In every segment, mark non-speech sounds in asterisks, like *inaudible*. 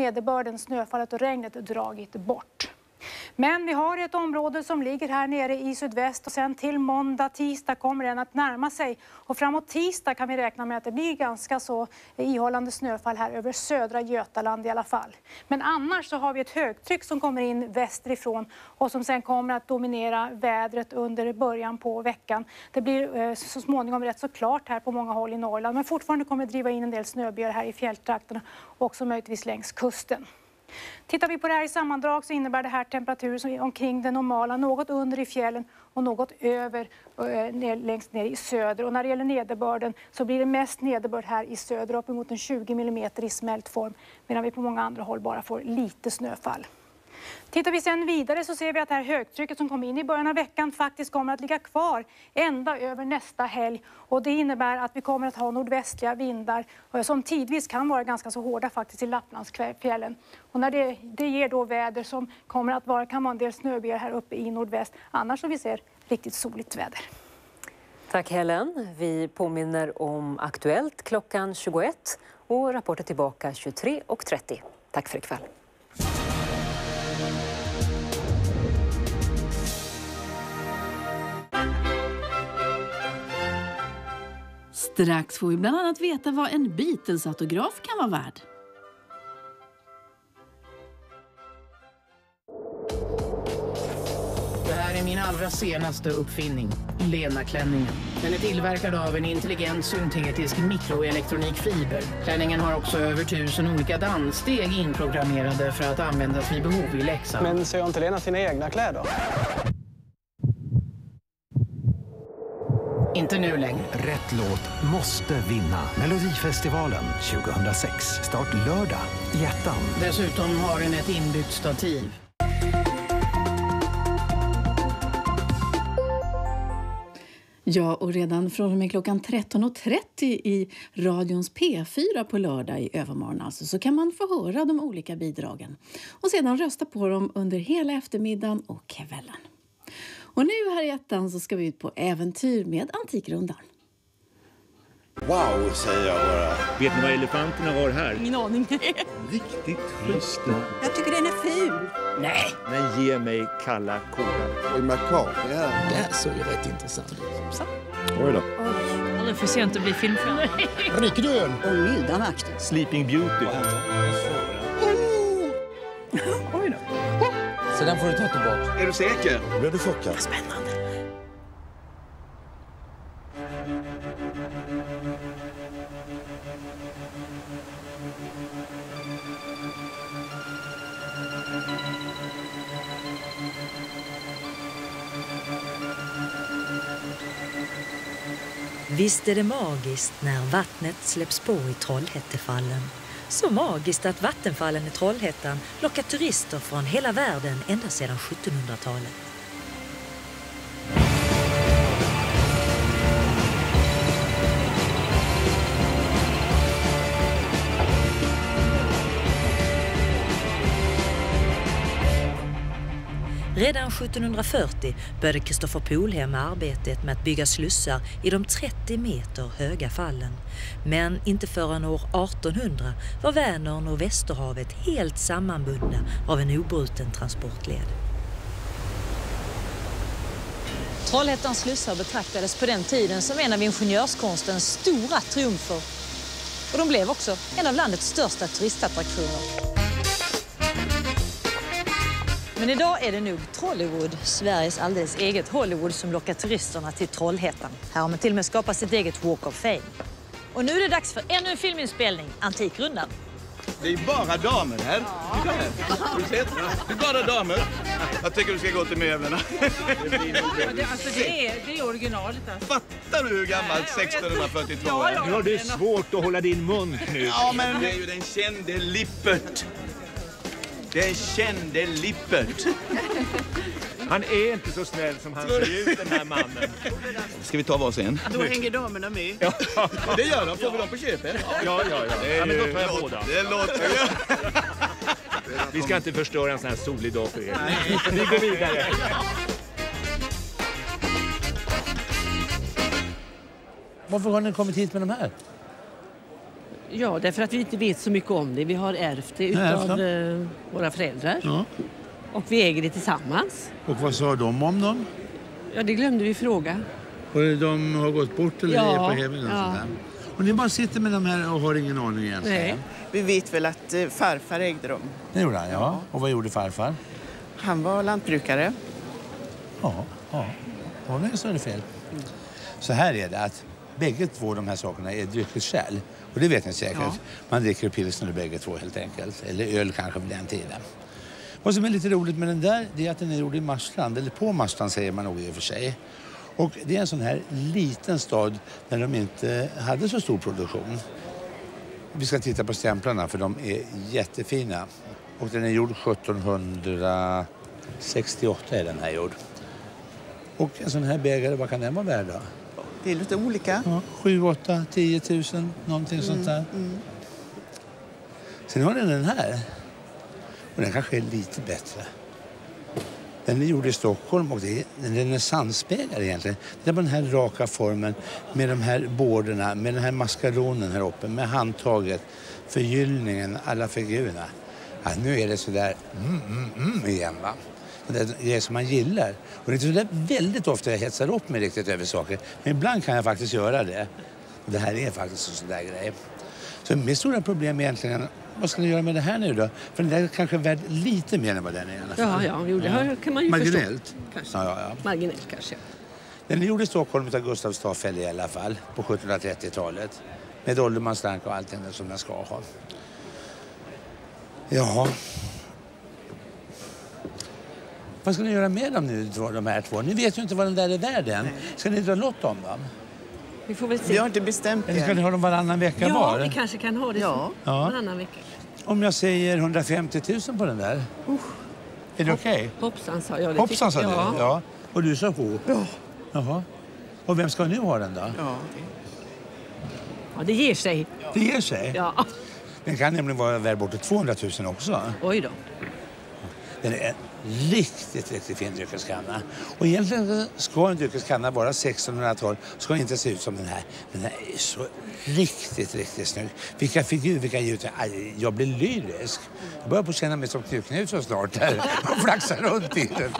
nederbörden, snöfallet och regnet dragit bort. Men vi har ett område som ligger här nere i sydväst och sen till måndag, tisdag kommer den att närma sig. Och framåt tisdag kan vi räkna med att det blir ganska så ihållande snöfall här över södra Götaland i alla fall. Men annars så har vi ett högtryck som kommer in västerifrån och som sen kommer att dominera vädret under början på veckan. Det blir eh, så småningom rätt så klart här på många håll i Norrland men fortfarande kommer det driva in en del snöbyar här i fjälltrakterna och också möjligtvis längs kusten. Tittar vi på det här i sammandrag så innebär det här temperaturer som är omkring det normala, något under i fjällen och något över eh, ner, längst ner i söder. Och när det gäller nederbörden så blir det mest nederbörd här i söder, uppemot en 20 mm i smält form, medan vi på många andra håll bara får lite snöfall. Tittar vi sen vidare så ser vi att det här högtrycket som kom in i början av veckan faktiskt kommer att ligga kvar ända över nästa helg. Och det innebär att vi kommer att ha nordvästliga vindar eh, som tidvis kan vara ganska så hårda faktiskt i Lapplandsfjällen. Och när det, det ger då väder som kommer att vara, kan vara en del snöbyar här uppe i nordväst. Annars så vi ser riktigt soligt väder. Tack Helen. Vi påminner om Aktuellt klockan 21 och rapporter tillbaka 23.30. Tack för ikväll. Strax får vi bland annat veta vad en Beatles-autograf kan vara värd. Det här är min allra senaste uppfinning, Lena-klänningen. Den är tillverkad av en intelligent syntetisk mikroelektronikfiber. Klänningen har också över tusen olika danssteg inprogrammerade för att användas vid behov i Leksand. Men ser inte Lena sina egna kläder? Inte nu längre. Rätt låt måste vinna Melodifestivalen 2006. Start lördag i ettan. Dessutom har den ett inbyggt stativ. Ja, och redan från och med klockan 13.30 i radions P4 på lördag i övermorgon alltså, så kan man få höra de olika bidragen och sedan rösta på dem under hela eftermiddagen och kvällen. Och nu här i ettan så ska vi ut på äventyr med Antikrundan. Wow, säger jag bara. Vet ni vad elefanterna har här? Ingen aning. Riktigt schysst. Jag tycker den är ful. Nej, men ge mig kalla kårar. Oj, McCartney här. Det här såg ju rätt intressant ut. Oj då. Aldrig för sent att bli du öl? Och milda makter. Sleeping Beauty. *laughs* Oj då. Så den får du ta tillbaka. Är du säker? Nu blir du chockad. Spännande. Visst är det magiskt när vattnet släpps på i Trollhättefallen. Så magiskt att vattenfallen i Trollhättan lockat turister från hela världen ända sedan 1700-talet. Redan 1740 började Kristoffer Polhem arbetet med att bygga slussar i de 30 meter höga fallen. Men inte förrän år 1800 var Vänern och Västerhavet helt sammanbundna av en obruten transportled. Trollhättans slussar betraktades på den tiden som en av ingenjörskonstens stora triumfer. Och de blev också en av landets största turistattraktioner. Men idag är det nog Trollywood, Sveriges alldeles eget Hollywood, som lockar turisterna till Trollhättan. Här har man till och med skapat sitt eget Walk of Fame. Och nu är det dags för ännu en filminspelning, Antikrundan. Det är bara damer här. Du sett? Det är bara damer. Jag tycker du ska gå till möblerna. Det, alltså, det, är, det är originalet alltså. Fattar du hur gammalt 1642 Ja, är? ja. Nu har du svårt att hålla din mun, Knut. Ja, men det är ju den kände Lippert. Den kände Lippert. Han är inte så snäll som han ser ut, den här mannen. Ska vi ta varsin? Då hänger damerna med. Ja, Det gör de. Får vi dem på köpet? ja, ja. ja. ja men då tar jag båda. Det låter... Vi ska inte förstöra en sån här solig dag för er. Vi går vidare. Varför har ni kommit hit med de här? Ja, därför att vi inte vet så mycket om det. Vi har ärvt det Nej, utav eh, våra föräldrar. Ja. Och vi äger det tillsammans. Och vad sa de om dem? Ja, det glömde vi fråga. Och de har gått bort eller Ja, är på hemmen? Och, ja. och ni bara sitter med de här och har ingen aning egentligen? Vi vet väl att eh, farfar ägde dem. Det gjorde han, ja. Och vad gjorde farfar? Han var lantbrukare. Ja, ja. nej, så är det fel. Så här är det att bägge två de här sakerna är dryckesskäl. Och det vet ni säkert. Ja. Man dricker pilsner bägge två helt enkelt. Eller öl kanske på den tiden. Vad som är lite roligt med den där det är att den är gjord i Marstrand. Eller på Marstrand säger man nog i och för sig. Och det är en sån här liten stad där de inte hade så stor produktion. Vi ska titta på stämplarna för de är jättefina. Och den är gjord 1768 är den här gjord. Och en sån här bägare, vad kan den vara värd då? Det är lite olika. Ja, 7, 8, 10 000, någonting sånt där. Sen har den den här. Och den kanske är lite bättre. Den är gjord i Stockholm och det är en renässansbägare egentligen. Det är bara den här raka formen med de här borderna, med den här maskaronen här uppe, med handtaget, förgyllningen, alla figurerna. Ja, nu är det sådär mm, mm, mm igen va. Det är grejer som man gillar. Och det är inte väldigt ofta jag hetsar upp mig riktigt över saker. Men ibland kan jag faktiskt göra det. Och det här är faktiskt en sån där grej. Så mitt stora problem är egentligen, vad ska ni göra med det här nu då? För den där är kanske värd lite mer än vad den är i alla fall. Ja, ja, jo, det har- kan man ju Marginellt. förstå. Kanske. Ja, ja, ja. Marginellt kanske. Den är gjord i Stockholm av Gustav Staffel i alla fall, på 1730-talet. Med åldermansrank och allting som den ska ha. Jaha. Vad ska ni göra med dem nu, de här två? Ni vet ju inte vad den där är värd än. Ska ni dra lott om dem? Vi får väl se. Vi har inte bestämt Eller ska ni ha dem varannan vecka ja, var? vi kanske kan ha det Ja. Ja. Varannan vecka. Om jag säger 150 000 på den där? Är det okej? Hoppsan sa jag. Det Hoppsan sa du? ja. Ja. Och du sa ho? Ja. Jaha. Och vem ska nu ha den då? Ja. ja, det ger sig. Det ger sig? Ja. Den kan nämligen vara värd bortåt 200 000 också. Oj då. Den är en riktigt, riktigt fin dryckeskanna. Och egentligen ska en dryckeskanna vara 1612, ska inte se ut som den här. Den här är så riktigt, riktigt snygg. Vilka figurer, vilka ljud. Jag blir lyrisk. Jag börjar på känna mig som Knut så snart här och flaxar runt i den.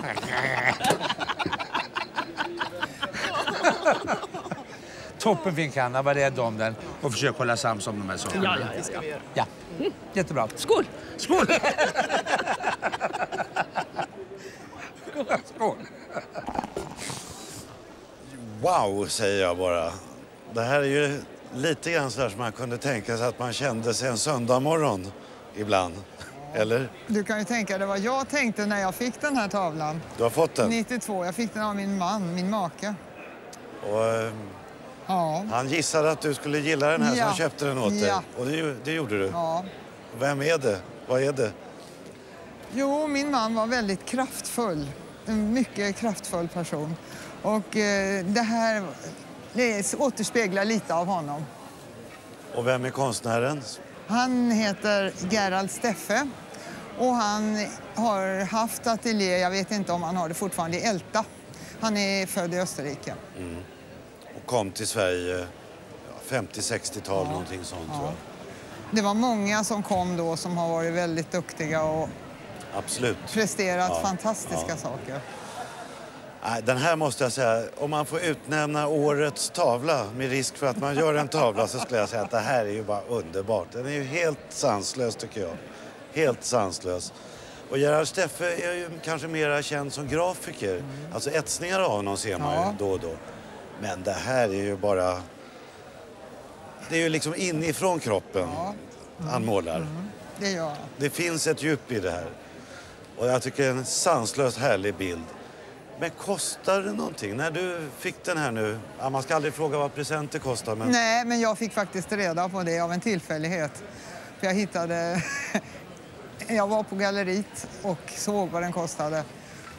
Toppenfin kanna, var rädd om den och försök hålla sams om de här sakerna. Ja, ja, ja, ja. ja. Jättebra. Skål! Skål! Skål! Wow, säger jag bara. Det här är ju lite grann så som man kunde tänka sig att man kände sig en söndag morgon ibland. Eller? Du kan ju tänka dig vad jag tänkte när jag fick den här tavlan. Du har fått den? 92. Jag fick den av min man, min make. Och, eh, Ja. han gissade att du skulle gilla den här så Ja. han köpte den åt dig. Ja. Och det, det gjorde du. ja. Vem är det? Vad är det? Jo, min man var väldigt kraftfull. En mycket kraftfull person. Och eh, det här det återspeglar lite av honom. Och vem är konstnären? Han heter Gerald Steffe och han har haft ateljé, jag vet inte om han har det fortfarande, i Älta. Han är född i Österrike. Mm. Och kom till Sverige ja, 50-60-tal, någonting sånt tror jag. Det var många som kom då som har varit väldigt duktiga och Absolut. presterat Ja, fantastiska ja. saker. Den här måste jag säga, om man får utnämna årets tavla med risk för att man gör en tavla så skulle jag säga att det här är ju bara underbart. Den är ju helt sanslös tycker jag. Helt sanslös. Och Gerhard Steffe är ju kanske mera känd som grafiker. Alltså etsningar av honom ser man Ja. ju då och då. Men det här är ju bara... Det är ju liksom inifrån kroppen han målar. Det gör han. Det finns ett djup i det här. Och jag tycker det är en sanslöst härlig bild. Men kostar det någonting? När du fick den här nu, ja, man ska aldrig fråga vad presenter kostar men Nej, men jag fick faktiskt reda på det av en tillfällighet. För jag hittade... *laughs* jag var på galleriet och såg vad den kostade.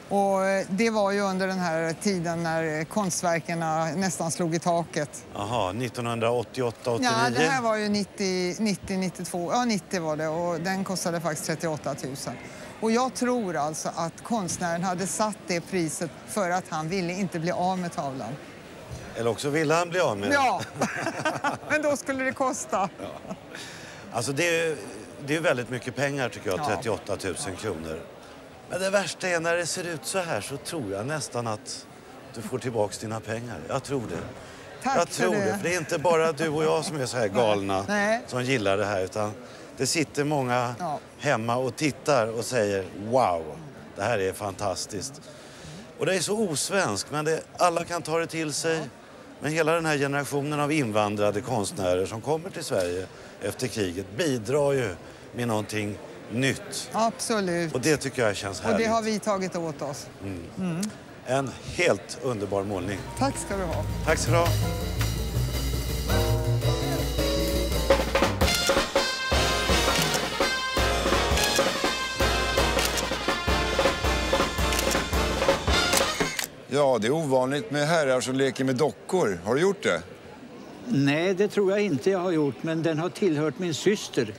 Och eh, det var ju under den här tiden när konstverken nästan slog i taket. aha, 1988, 89? Ja, det här var ju 90, 90, 92. Ja, 90 var det och den kostade faktiskt 38 000. Och jag tror alltså att konstnären hade satt det priset för att han ville inte bli av med tavlan. Eller också ville han bli av med den. Ja, *laughs* men då skulle det kosta. Alltså det är, det är väldigt mycket pengar tycker jag, Ja. 38 000 kronor. Men det värsta är när det ser ut så här så tror jag nästan att du får tillbaks dina pengar. Jag tror det. Tack jag tror det. det. För det är inte bara du och jag som är så här galna Nej. som gillar det här utan det sitter många Ja. hemma och tittar och säger wow, det här är fantastiskt. Och det är så osvenskt men det, alla kan ta det till sig. Men hela den här generationen av invandrade konstnärer som kommer till Sverige efter kriget bidrar ju med någonting nytt. Absolut. Och det tycker jag känns Och härligt. det har vi tagit åt oss. Mm. Mm. En helt underbar målning. Tack ska du ha. Tack så du ha. Ja, det är ovanligt med herrar som leker med dockor. Har du gjort det? Nej, det tror jag inte jag har gjort, men den har tillhört min syster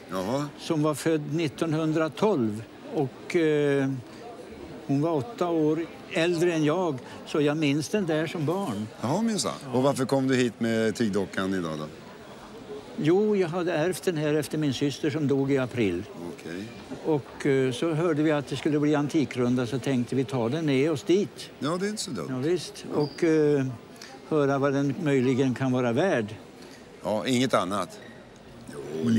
som var född 1912. Och eh, hon var åtta år äldre än jag, så jag minns den där som barn. Jaha, minsann. Och varför kom du hit med tygdockan idag då? Jo, jag hade ärvt den här efter min syster som dog i april. Okej. Och eh, så hörde vi att det skulle bli antikrunda så tänkte vi ta den med oss dit. Ja, det är inte så dumt. Ja, visst. Och eh, höra vad den möjligen kan vara värd. Ja, inget annat.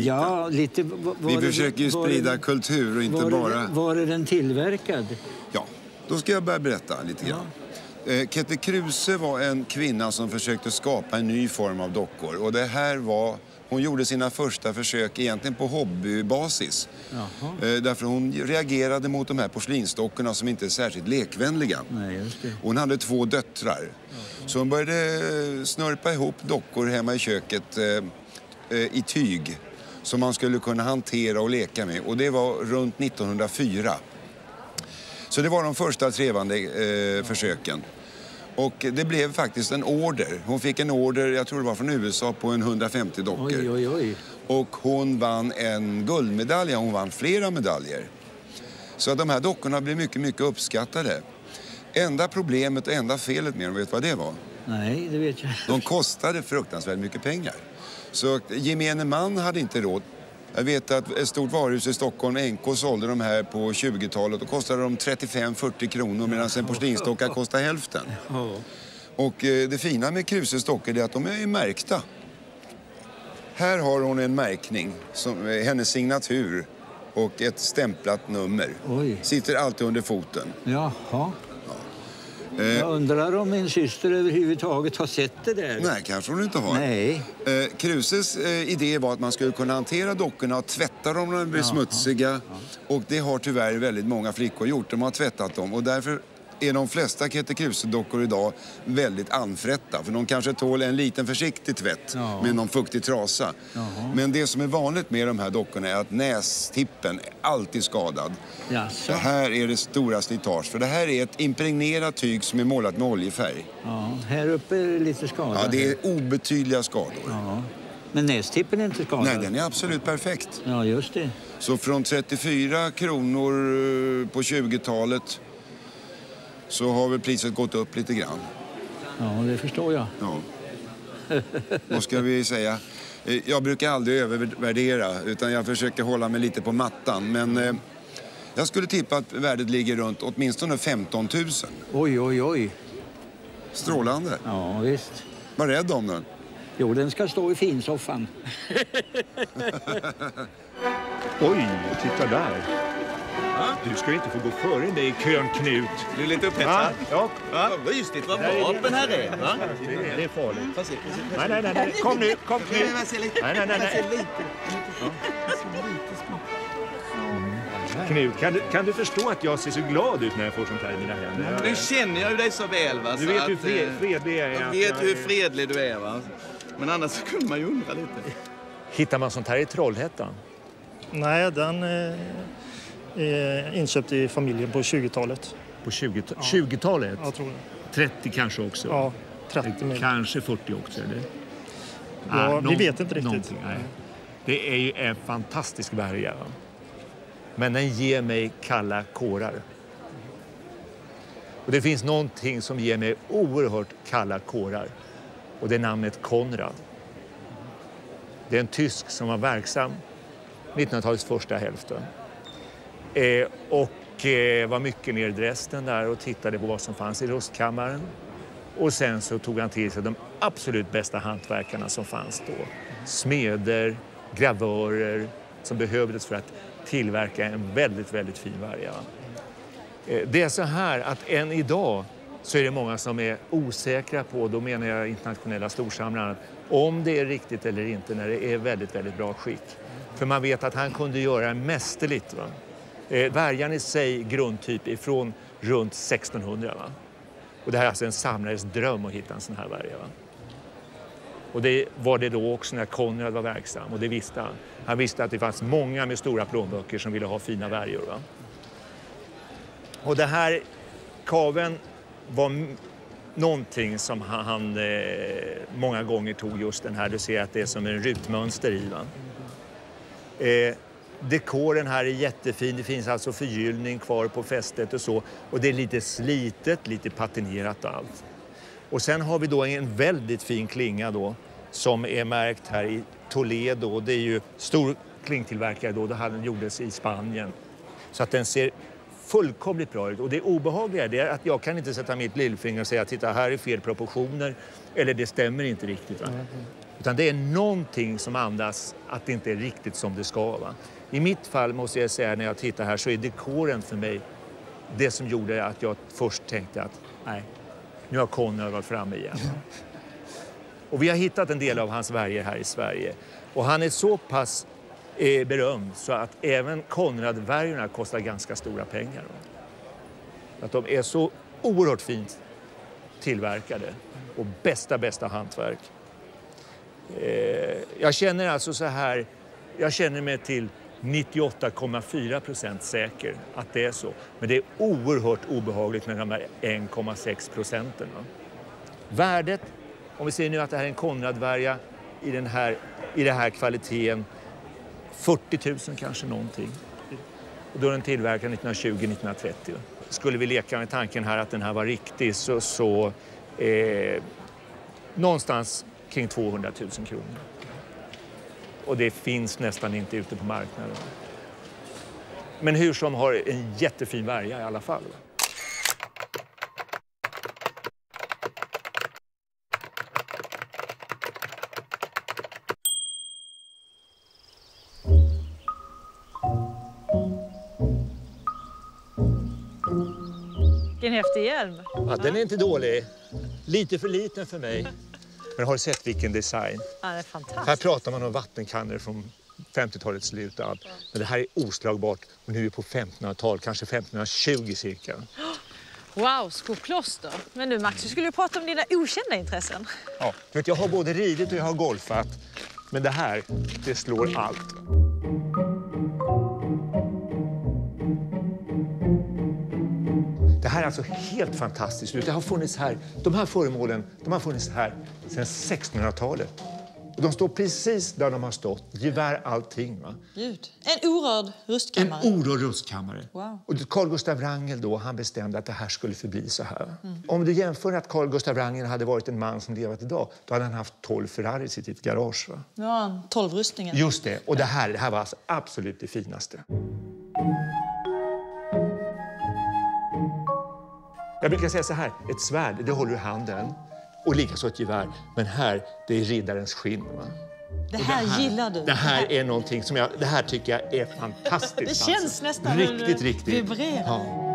Ja, lite. Var, Vi var försöker ju sprida det- kultur och inte var bara... Var är den tillverkad? Ja, då ska jag börja berätta lite grann. Eh, Kette Kruse var en kvinna som försökte skapa en ny form av dockor. Och det här var, hon gjorde sina första försök egentligen på hobbybasis. Jaha. Eh, Därför hon reagerade mot de här porslinsdockorna som inte är särskilt lekvänliga. Nej. Hon hade två döttrar. Så hon började snörpa ihop dockor hemma i köket eh, eh, i tyg som man skulle kunna hantera och leka med. Och det var runt 1904. Så det var de första trevande eh, försöken. Och det blev faktiskt en order. Hon fick en order, jag tror det var från USA, på en 150 dockor. Oj, oj, oj. Och hon vann en guldmedalj, hon vann flera medaljer. Så de här dockorna blev mycket, mycket uppskattade. Enda problemet och enda felet med dem, vet du vad det var? Nej, det vet jag. De kostade fruktansvärt mycket pengar. Så gemene man hade inte råd. Jag vet att ett stort varuhus i Stockholm, NK, sålde de här på 20-talet. Då kostade de 35-40 kronor medan en porslinsdocka kostade hälften. Och eh, det fina med Kruses dockor är att de är märkta. Här har hon en märkning, som, eh, hennes signatur och ett stämplat nummer. Oj. Sitter alltid under foten. Jaha. Eh, Jag undrar om min syster överhuvudtaget har sett det där. Nej, kanske hon inte har. Nej. Eh, Kruses eh, idé var att man skulle kunna hantera dockorna och tvätta dem när de blir Jaha. smutsiga. Och det har tyvärr väldigt många flickor gjort. De har tvättat dem och därför är de flesta Kette Kruse-dockor idag väldigt anfrätta. För de kanske tål en liten försiktig tvätt Ja. med någon fuktig trasa. Jaha. Men det som är vanligt med de här dockorna är att nästippen är alltid skadad. Jaså? Det här är det stora slitage. För det här är ett impregnerat tyg som är målat med oljefärg. Ja, här uppe är det lite skada. Ja, det är obetydliga skador. Ja. Men nästippen är inte skadad? Nej, den är absolut perfekt. Ja, just det. Så från 34 kronor eh, på 20-talet så har väl priset gått upp lite grann. Ja, det förstår jag. Ja. Vad ska vi säga? Eh, Jag brukar aldrig övervärdera utan jag försöker hålla mig lite på mattan. Men eh, jag skulle tippa att värdet ligger runt åtminstone 15 000. Oj, oj, oj. Strålande. Ja, visst. Var rädd om den. Jo, den ska stå i finsoffan. *laughs* Oj, titta där. Du ska inte få gå före mig i kön, Knut. Du är lite upphetsad? Ja. ja. Vad rysligt vad vapen här är. Va? Det är, farligt. Får Nej, nej, nej, nej. Kom nu, kom Knut. Jag ser lite. Nej, nej, nej, nej. Knut, kan du, kan du förstå att jag ser så glad ut när jag får sånt här i mina händer? Nu känner jag ju dig så väl. Va? Du så vet hur fred- eh, fredlig jag är. Jag vet hur fredlig du är. Va? Men annars så kunde man ju undra lite. Hittar man sånt här i Trollhättan? Nej, den eh, inköpt i familjen på 20-talet. På 20 20-talet? Jag tror det. 30 kanske också? Ja, 30 mil. Kanske 40 också, eller? Ja, vi vet inte riktigt. Det är ju en fantastisk va? Men den ger mig kalla kårar. Och det finns någonting som ger mig oerhört kalla kårar. Och det är namnet Konrad. Det är en tysk som var verksam 1900-talets första hälften. Eh, och eh, var mycket nere i Dresden där och tittade på vad som fanns i rustkammaren. Och sen så tog han till sig de absolut bästa hantverkarna som fanns då. Smeder, gravörer som behövdes för att tillverka en väldigt, väldigt fin varg. Eh, Det är så här att än idag så är det många som är osäkra på, då menar jag internationella storsamlare, om det är riktigt eller inte när det är väldigt, väldigt bra skick. För man vet att han kunde göra mästerligt. Va? Eh, värjan i sig grundtyp ifrån runt 1600. Va? Och det här är alltså en samlares dröm att hitta en sån här värja. Va? Och det var det då också när Konrad var verksam och det visste han. Han visste att det fanns många med stora plånböcker som ville ha fina värjor. Va? Och det här kaven var någonting som han, han eh, många gånger tog just den här, du ser att det är som en rutmönster i. Va? Eh, dekoren här är jättefin, det finns alltså förgyllning kvar på fästet och så. Och det är lite slitet, lite patinerat och allt. Och sen har vi då en väldigt fin klinga då som är märkt här i Toledo. Det är ju stor klingtillverkare då, det här den gjordes i Spanien. Så att den ser fullkomligt bra ut. Och det obehagliga är att jag kan inte sätta mitt lillfinger och säga titta här är fel proportioner eller det stämmer inte riktigt. Va? Utan det är någonting som andas att det inte är riktigt som det ska. Va? I mitt fall måste jag säga när jag tittar här så är dekoren för mig det som gjorde att jag först tänkte att nej, nu har Conrad varit framme igen. *laughs* Och vi har hittat en del av hans värjor här i Sverige. Och han är så pass eh, berömd så att även Konrad-värjorna kostar ganska stora pengar. Att de är så oerhört fint tillverkade och bästa, bästa hantverk. Eh, jag känner alltså så här, jag känner mig till 98,4 procent säker att det är så. Men det är oerhört obehagligt med de här 1,6 procenten. Värdet, om vi säger nu att det här är en Konradvärja i den här, i den här kvaliteten, 40 000 kanske någonting. Och då är den tillverkad 1920-1930. Skulle vi leka med tanken här att den här var riktig så, så eh, någonstans kring 200 000 kronor. Och det finns nästan inte ute på marknaden. Men hur som har en jättefin värja i alla fall. Vilken häftig hjälm. Ja, den är inte dålig. Lite för liten för mig. *laughs* Men har du sett vilken design? Ja, det är Här fantastiskt. pratar man om vattenkannor från 50-talets slut allt. Men det här är oslagbart och nu är vi på 1500-tal, kanske 1520 cirka. Wow, skokloster. Men nu Max, vi skulle ju prata om dina okända intressen. Ja, du vet, jag har både ridit och jag har golfat. Men det här, det slår allt. Här är alltså helt fantastiskt. Det har funnits här, de här föremålen de har funnits här sedan 1600-talet. Och de står precis där de har stått, gevär allting. Va? Gud. En orörd rustkammare. En orörd rustkammare. Wow. Och Carl Gustav Wrangel då, han bestämde att det här skulle förbli så här. Mm. Om du jämför att Carl Gustav Wrangel hade varit en man som levat idag, då hade han haft 12 Ferraris i sitt garage. Va? Han tolv rustningar. Just det. Och det här, det här var alltså absolut det finaste. Jag brukar säga så här, ett svärd, det håller du i handen. Och likaså ett gevär. Men här, det är riddarens skinn. Va? Det här, gillar du. Det här är någonting som jag, det här tycker jag är fantastiskt. *laughs* Det alltså. känns nästan Riktigt, riktigt. vibrerar. Ja.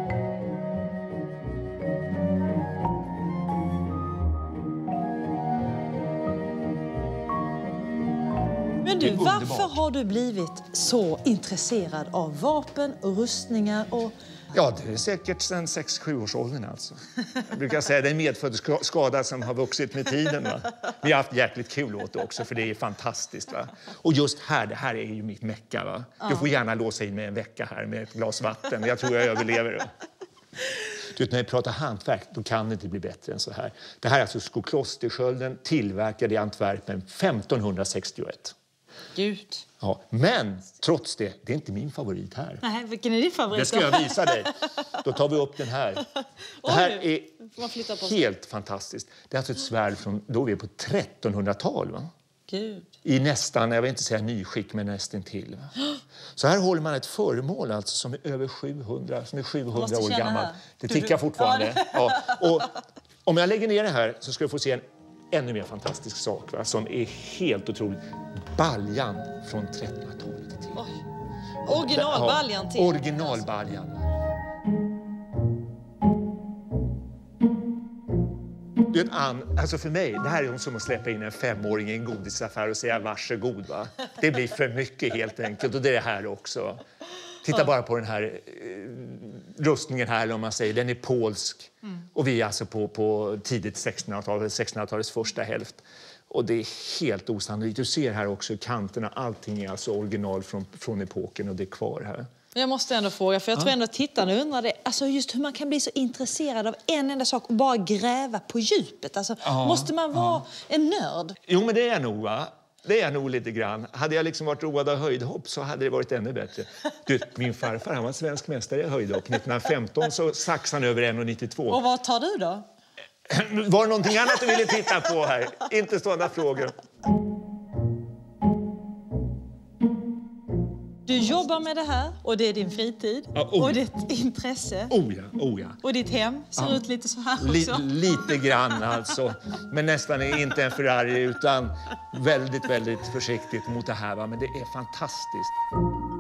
Men du, varför har du blivit så intresserad av vapen och rustningar och Ja, det är säkert sen 6-7 års åldern alltså. Jag brukar säga det är en medfödd ska- skada som har vuxit med tiden. Va? Vi har haft jäkligt kul åt det också för det är fantastiskt. Va? Och just här, det här är ju mitt mecka. Va? Du får gärna låsa in mig en vecka här med ett glas vatten. Jag tror jag överlever det. Du vet, när vi pratar hantverk, då kan det inte bli bättre än så här. Det här är alltså Skoklosterskölden tillverkad i Antwerpen 1561. Gud. Ja, men trots det, det är inte min favorit här. Nej, vilken är din favorit Det ska jag visa dig. Då tar vi upp den här. *laughs* Det här är på helt fantastiskt. Det är alltså ett svärd från, då är vi på 1300-tal. Va? Gud. i nästan, jag vill inte säga nyskick, men nästintill. Så här håller man ett föremål alltså som är över 700, som är 700 Måste år gammalt. Det tickar fortfarande. Ja. Och om jag lägger ner det här så ska du få se en ännu mer fantastisk sak va, som är helt otrolig. Baljan från 1300-talet. Originalbaljan till. Originalbaljan. Du Ann, alltså för mig, det här är som att släppa in en femåring i en godisaffär och säga varsågod. Va? Det blir för mycket helt enkelt och det är det här också. Titta bara på den här eh, rustningen här, eller om man säger, den är polsk. Mm. Och vi är alltså på, på tidigt 1600-tal, 1600-talets första hälft. Och det är helt osannolikt. Du ser här också kanterna, allting är alltså original från, från epoken och det är kvar här. Jag måste ändå fråga, för jag tror Ja. ändå att tittarna undrar det. Alltså just hur man kan bli så intresserad av en enda sak och bara gräva på djupet. Alltså, Ja, måste man vara en nörd? Jo, men det är jag nog. Va? Det är jag nog lite grann. Hade jag liksom varit road av höjdhopp så hade det varit ännu bättre. Du, min farfar han var svensk mästare i höjdhopp. 1915 så saxade han över 1,92. Och vad tar du då? *clears throat* Var det någonting annat du ville titta på här? Inte sådana frågor. Du jobbar med det här och det är din fritid Ja, oh. och ditt intresse. Oh ja, oh ja. Och ditt hem ser Ja. ut lite så här Li, också. lite grann alltså. Men nästan inte en Ferrari utan väldigt, väldigt försiktigt mot det här. Va? Men det är fantastiskt.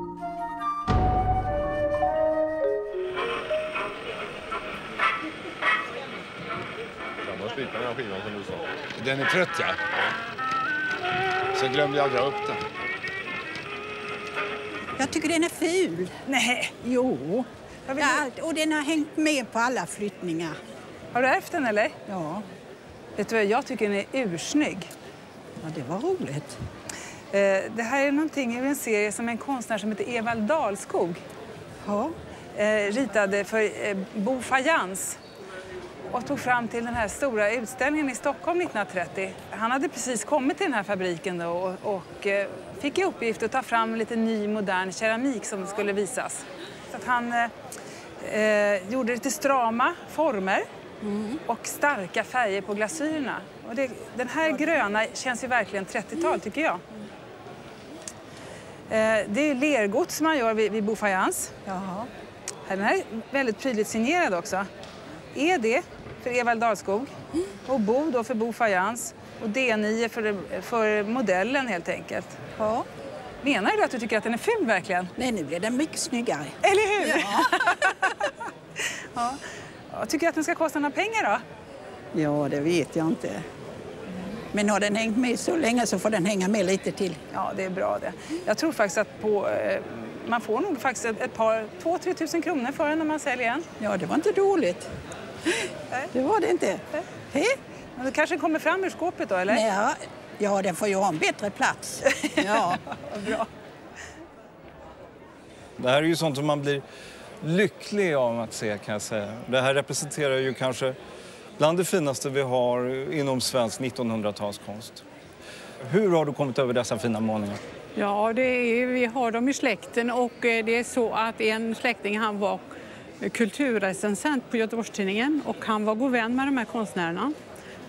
Slita den här skivan som du sa? Den är trött ja. Så glömde jag dra upp den. Jag tycker den är ful. Nej. Jo. Ja, och den har hängt med på alla flyttningar. Har du ärvt den eller? Ja. Vet du vad, jag tycker den är ursnygg. Ja, det var roligt. Eh, det här är någonting i en serie som en konstnär som heter Evald Dahlskog ja. eh, ritade för eh, Bo Fajans och tog fram till den här stora utställningen i Stockholm 1930. Han hade precis kommit till den här fabriken då och, och eh, fick i uppgift att ta fram lite ny modern keramik som skulle visas. Så att han eh, eh, gjorde lite strama former och starka färger på glasyrerna. Och det, den här gröna känns ju verkligen 30-tal tycker jag. Eh, det är lergods man gör vid, vid Bo Fajans. Den här är väldigt prydligt signerad också. ED för Evald Dahlskog och Bo då för Bo Fajans och D9 för, för modellen helt enkelt. Ja. Menar du att du tycker att den är ful verkligen? Nej, nu blir den mycket snyggare. Eller hur? Ja. *laughs* ja. Jag tycker att den ska kosta några pengar då? ja, det vet jag inte. Men har den hängt med så länge så får den hänga med lite till. Ja, det är bra det. Jag tror faktiskt att på, eh, man får nog faktiskt ett par, två, tre tusen kronor för den när man säljer den. Ja, det var inte dåligt. *laughs* Det var det inte. Hej. Men det kanske kommer fram ur skåpet då, eller? Ja, ja, den får ju ha en bättre plats. *laughs* Ja. bra. Det här är ju sånt som man blir lycklig av att se kan jag säga. Det här representerar ju kanske bland det finaste vi har inom svensk 1900-talskonst. Hur har du kommit över dessa fina målningar? Ja, det är, vi har dem i släkten och eh, det är så att en släkting han var kulturrecensent på Göteborgstidningen. och han var god vän med de här konstnärerna.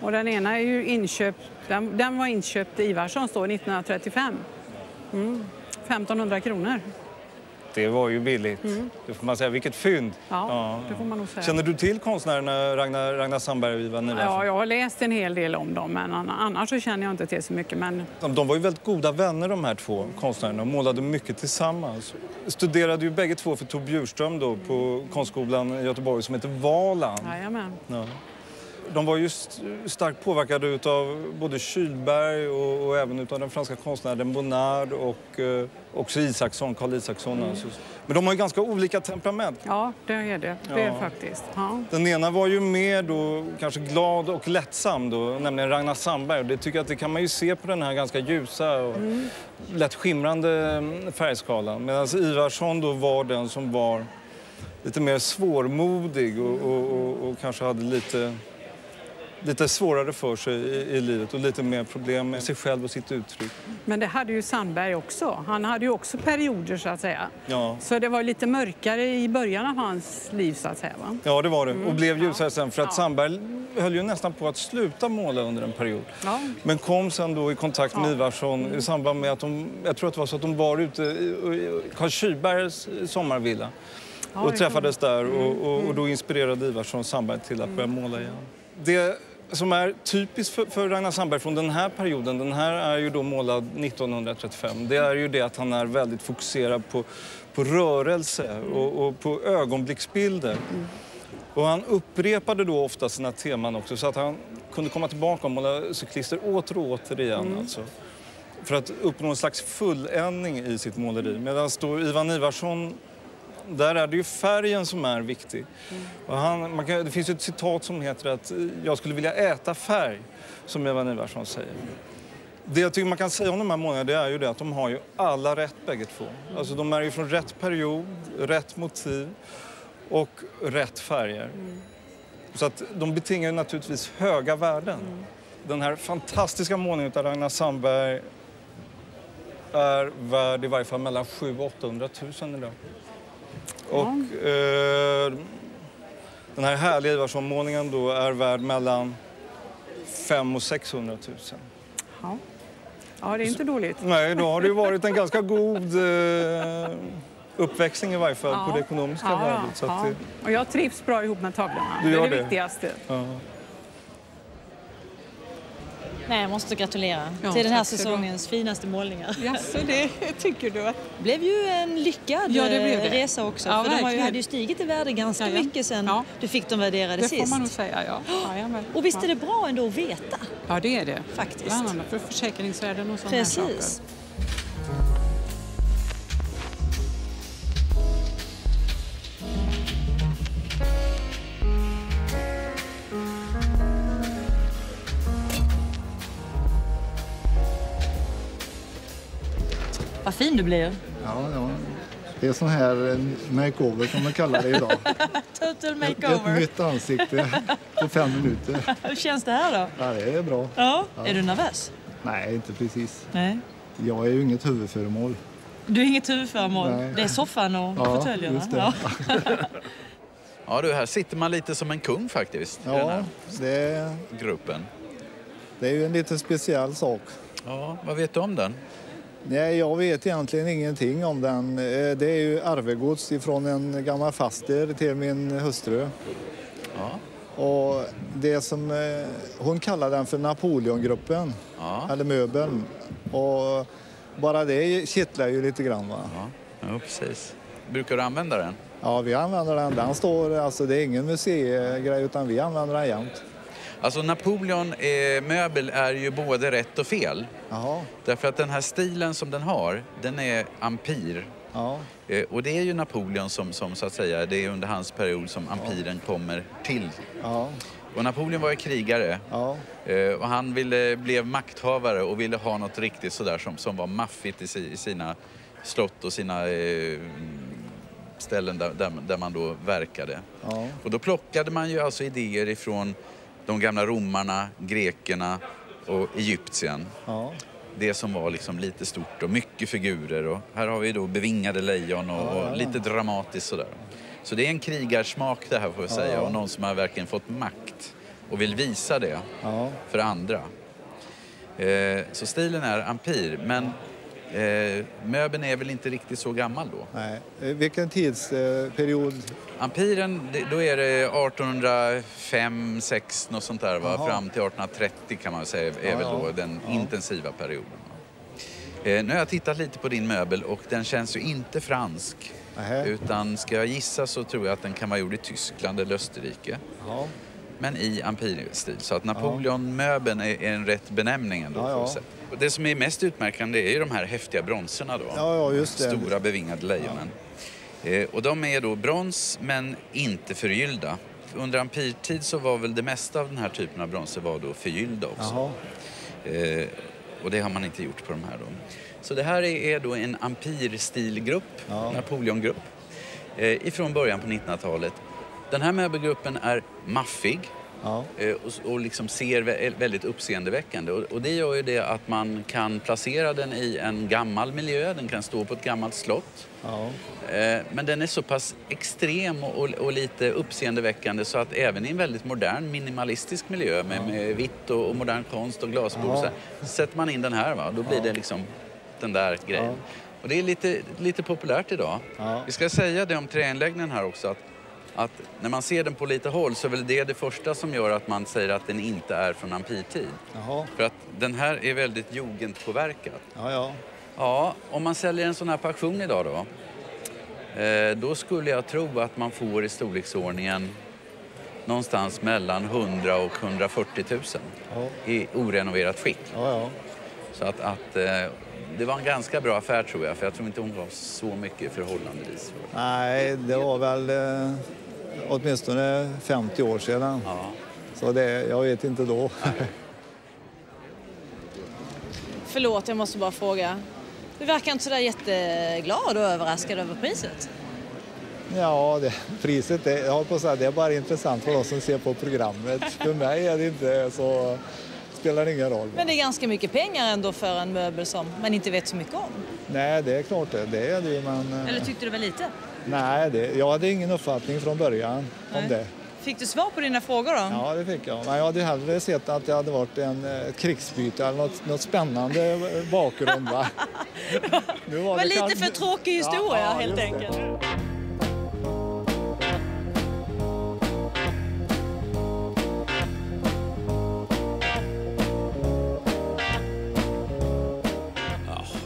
Och den ena är ju inköpt, den, den var inköpt i Ivarssons då 1935. Mm. 1500 kronor. Det var ju billigt. Mm. Det får man säga. Vilket fynd! Ja, det får man nog säga. Känner du till konstnärerna Ragnar, Ragnar Sandberg och Nivarsson? Ja, jag har läst en hel del om dem men ann- annars så känner jag inte till så mycket. Men De, de var ju väldigt goda vänner de här två konstnärerna och målade mycket tillsammans. Studerade ju bägge två för Tor Bjurström då på konstskolan i Göteborg som heter Valand. jajamän. Ja. De var ju st- starkt påverkade av både Kylberg och, och även av den franska konstnären Bonnard och eh, också Isaksson, Carl Isaksson. Mm. Alltså. Men de har ju ganska olika temperament. ja, det är det. Det är Ja. faktiskt. Ja. Den ena var ju mer då, kanske glad och lättsam, då, nämligen Ragnar Sandberg. Det tycker jag att det kan man ju se på den här ganska ljusa och Mm. lätt skimrande mm, färgskalan. Medan Ivarsson då var den som var lite mer svårmodig och, och, och, och kanske hade lite lite svårare för sig i, i livet och lite mer problem med sig själv och sitt uttryck. Men det hade ju Sandberg också. Han hade ju också perioder så att säga. Ja. Så det var lite mörkare i början av hans liv så att säga. Va? Ja, det var det. Och Mm. blev ljusare sen. För att Sandberg höll ju nästan på att sluta måla under en period. Ja. Men kom sen då i kontakt med Ivarsson i samband med att de, jag tror att det var så att de var ute i Karl Kybergs sommarvilla. Ja, och träffades där Mm, och, och, och då inspirerade Ivarsson Sandberg till att börja måla igen. Det som är typiskt för, för Ragnar Sandberg från den här perioden, den här är ju då målad 1935, det är ju det att han är väldigt fokuserad på, på rörelse och, och på ögonblicksbilder. Och han upprepade då ofta sina teman också så att han kunde komma tillbaka och måla cyklister åter och åter igen. Mm. Alltså. För att uppnå en slags fulländning i sitt måleri. Medan då Ivan Ivarsson, där är det ju färgen som är viktig. Och han, man kan, det finns ett citat som heter att jag skulle vilja äta färg, som Eva Ivarsson säger. Det jag tycker man kan säga om de här månaderna är ju det att de har ju alla rätt bägge två. Alltså de är ju från rätt period, rätt motiv och rätt färger. Så att de betingar ju naturligtvis höga värden. Den här fantastiska målningen av Ragnar Sandberg är värd i varje fall mellan 700 och 800 000 idag. Och eh, den här härliga Ivarsson-målningen då är värd mellan 500 och 600 000. Ja. ja, det är inte dåligt. Nej, då har det varit en ganska god eh, uppväxling i varje fall Ja. på det ekonomiska Ja, värdet. Så ja. det, Och jag trivs bra ihop med tavlorna. Du det är det det? viktigaste. ja. Nej, jag måste gratulera Ja, till den här säsongens finaste målningar. Jaså, det tycker du? Det blev ju en lyckad Ja, det blev det. eh, resa också. Ja, för de verkligen. hade ju stigit i värde ganska Jaja. mycket sen Ja. du fick dem värderade Det sist. får man nog säga, ja. *gasps* Och visst Ja. är det bra ändå att veta? Ja, det är det. Faktiskt. Bland annat för försäkringsvärden och sådana här saker. Fin du blir. Ja, ja. Det är sån här eh, makeover som man kallar det idag. *laughs* Total Ett, ett makeover. nytt ansikte på fem minuter. *laughs* Hur känns det här då? Ja, det är bra. Ja. Är du nervös? Nej, inte precis. Nej. Jag är ju inget huvudföremål. Du är inget huvudföremål. Nej. Det är soffan och Ja, fåtöljerna. just det. Ja. *laughs* Ja du, här sitter man lite som en kung faktiskt. i den Ja, här det, gruppen. det är ju en lite speciell sak. Ja, vad vet du om den? Nej, jag vet egentligen ingenting om den. Eh, Det är ju arvegods ifrån en gammal faster till min hustru. Ja. Och det som, eh, hon kallar den för Napoleongruppen, eller möbeln. Och bara det kittlar ju lite grann. Va? Ja, precis. Brukar du använda den? Ja, vi använder den. Den står, alltså det är ingen museigrej utan vi använder den jämt. Alltså Napoleon eh, möbel är ju både rätt och fel. Jaha. Därför att den här stilen som den har, den är ampir. Ja. Eh, och det är ju Napoleon som, som så att säga, det är under hans period som ampiren kommer till. Ja. Och Napoleon var ju krigare. Ja. Eh, och han ville, blev makthavare och ville ha något riktigt sådär som, som var maffigt i sina slott och sina eh, ställen där, där, där man då verkade. Ja. Och då plockade man ju alltså idéer ifrån de gamla romarna, grekerna och Egyptien. Ja. Det som var liksom lite stort och mycket figurer. Och här har vi då bevingade lejon och, Ja, ja, ja. och lite dramatiskt sådär. Så det är en krigarsmak det här får jag Ja, säga och någon som har verkligen fått makt och vill visa det för andra. Eh, så stilen är ampir men eh, möbeln är väl inte riktigt så gammal då. Nej. Eh, Vilken tidsperiod? Ampiren, det- då är det 1805, 6 något sånt där va? Jaha. Fram till 1830 kan man säga är Ja, väl ja. då den Ja. intensiva perioden. Eh, nu har jag tittat lite på din möbel och den känns ju inte fransk. Nähä. Utan ska jag gissa så tror jag att den kan vara gjord i Tyskland eller Österrike. Ja. Men i ampirstil. Så att Napoleonmöbeln är, är en rätt benämning ändå. Ja, får ja. Det som är mest utmärkande är ju de här häftiga bronserna då. Ja, ja, just det. Stora bevingade lejonen. Eh, och de är då brons men inte förgyllda. Under ampirtid så var väl det mesta av den här typen av bronser var då förgyllda också. Eh, och det har man inte gjort på de här då. Så det här är, då en ampirstilgrupp, Napoleongrupp, eh, ifrån början på 1900-talet. Den här möbelgruppen är maffig, Ja. eh, och, och liksom ser vä- väldigt uppseendeväckande. Och, och det gör ju det att man kan placera den i en gammal miljö, den kan stå på ett gammalt slott. Ja. Eh, Men den är så pass extrem och, och, lite uppseendeväckande så att även i en väldigt modern minimalistisk miljö med, med vitt och, och modern konst och glasbord Ja. så sätter man in den här va, då blir Ja. det liksom den där grejen. Och det är lite, lite populärt idag. Vi ska säga det om träinläggningen här också att, att när man ser den på lite håll så är väl det det första som gör att man säger att den inte är från ampirtid. Jaha. För att den här är väldigt jugendpåverkad. Ja, ja. Ja, om man säljer en sån här på auktion idag då. Eh, då skulle jag tro att man får i storleksordningen någonstans mellan 100 och 140 000 Ja. i orenoverat skick. Ja, ja. Så att, att eh, det var en ganska bra affär tror jag, för jag tror inte hon gav så mycket förhållandevis. Nej, det var väl eh, åtminstone 50 år sedan. Så det, jag vet inte då. *laughs* Förlåt, jag måste bara fråga. Du verkar inte sådär jätteglad och överraskad över priset. Ja, det, priset är, jag har på att säga, det är bara intressant för oss som ser på programmet. För mig är det inte så, spelar ingen roll. Men det är ganska mycket pengar ändå för en möbel som man inte vet så mycket om. Nej, det är klart det, det är det men... eh, Eller tyckte du väl lite? Nej, det, jag hade ingen uppfattning från början Nej. om det. Fick du svar på dina frågor då? Ja, det fick jag. Men jag hade hellre sett att det hade varit en, eh, krigsbyte eller något, något spännande eh, bakgrund. Va? *laughs* Det var det lite kanske- för tråkig historia Ja, ja, helt enkelt.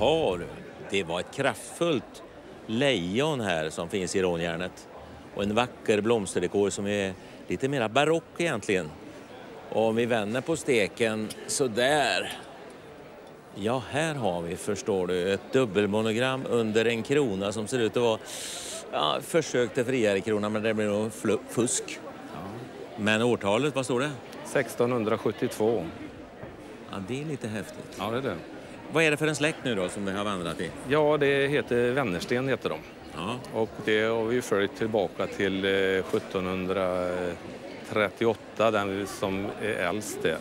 Du, det var ett kraftfullt lejon här som finns i rånjärnet. Och en vacker blomsterdekor som är lite mera barock egentligen. Och om vi vänder på steken så där. Ja, här har vi, förstår du, ett dubbelmonogram under en krona som ser ut att vara ja, försök till friare krona, men det blir nog fusk. Men årtalet, vad står det? 1672. Ja, det är lite häftigt. Ja, det är det. Vad är det för en släkt nu då som vi har vandrat i? Ja, det heter Wennersten heter de. Ja. Och det har vi följt tillbaka till eh, 1738, den som är äldst där.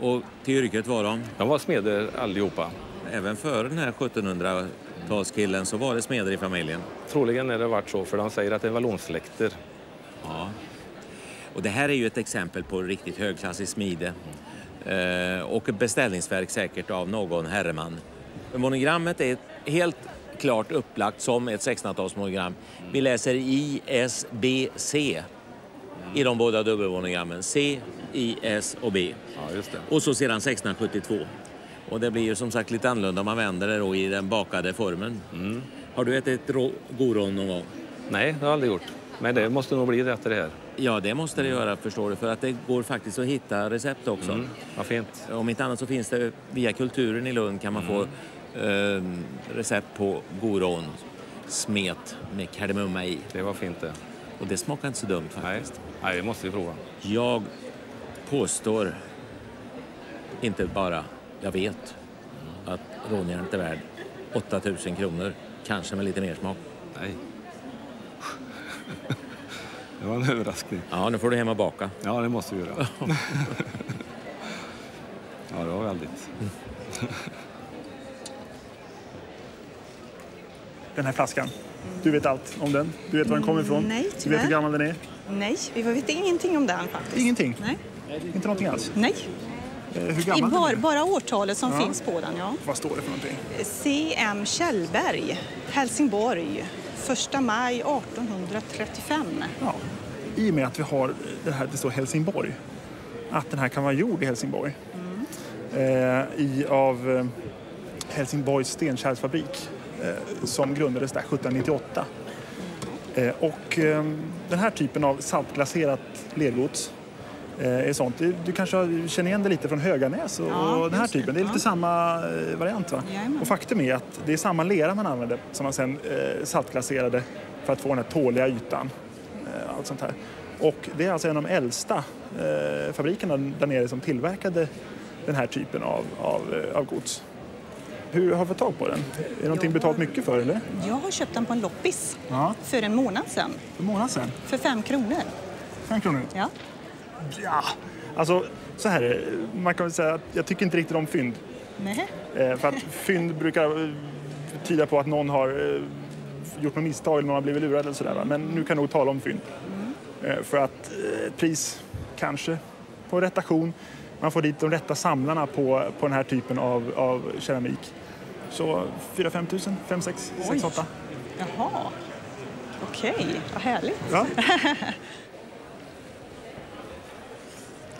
Och till yrket var de? De var smeder allihopa. Även före den här 1700-talskillen så var det smeder i familjen? Troligen är det varit så, för de säger att det är vallonsläkter. Ja. Och det här är ju ett exempel på riktigt högklassigt smide. Eh, och beställningsverk säkert av någon herreman. Monogrammet är helt klart upplagt som ett 1600-talsmonogram. Vi läser ISBC i de båda dubbelmonogrammen. C, I, S och B. Ja, just det. Och så sedan 1672. Och det blir ju som sagt lite annorlunda om man vänder det då i den bakade formen. Har du ätit goron någon gång? Nej, det har jag aldrig gjort. Men det måste nog bli efter det här. Ja, det måste det göra förstår du. För att det går faktiskt att hitta recept också. Mm, vad fint. Om inte annat så finns det via Kulturen i Lund kan man få eh, recept på goron smet med kardemumma i. Det var fint det. Och det smakar inte så dumt faktiskt. Nej, det måste vi prova. Jag påstår, inte bara, jag vet att rånjärnet är värd 8000 kronor. Kanske med lite mer smak. Nej. Det var en överraskning. Ja, nu får du hem och baka. Ja, det måste vi göra. *laughs* ja, det var väldigt. Den här flaskan. Du vet allt om den? Du vet var den kommer ifrån? Nej, Du vet tyvärr. hur gammal den är? Nej, vi vet ingenting om den faktiskt. Ingenting? Nej. Inte någonting alls? Nej. Eh, Hur I gammal bar, den är? bara årtalet som Ja. finns på den, ja. Vad står det för någonting? C.M. Kjellberg, Helsingborg, 1 maj 1835. Ja. I och med att vi har det här, det står Helsingborg, att den här kan vara gjord i Helsingborg. Eh, i, av eh, Helsingborgs stenkärlsfabrik eh, som grundades där 1798. Eh, och eh, den här typen av saltglaserat lergods eh, är sånt. Du, du kanske känner igen det lite från Höganäs och, Ja, och den här typen. Det är lite samma variant va? Jajamän. Och faktum är att det är samma lera man använder som man sen saltglaserade för att få den här tåliga ytan. Allt sånt här. Och det är alltså en av de äldsta eh, fabrikerna där nere som tillverkade den här typen av, av, eh, av gods. Hur har du fått tag på den? Är det någonting betalt mycket för eller? Jag har köpt den på en loppis Ja, för en månad sedan. för en månad sedan. För fem kronor. Fem kronor. Ja. Ja, alltså så här är det. Man kan säga att jag tycker inte riktigt om fynd. Nej. Eh, för att fynd brukar eh, tyda på att någon har eh, gjort något misstag eller någon har blivit lurad eller sådär. va. Men nu kan jag nog tala om fynd. Eh, för att eh, pris, kanske, på rätt auktion. Man får dit de rätta samlarna på, på den här typen av, av keramik. Så 4-5 tusen, 5 6 6 Oj. 8 Jaha. Okej, vad härligt. Ja. *laughs*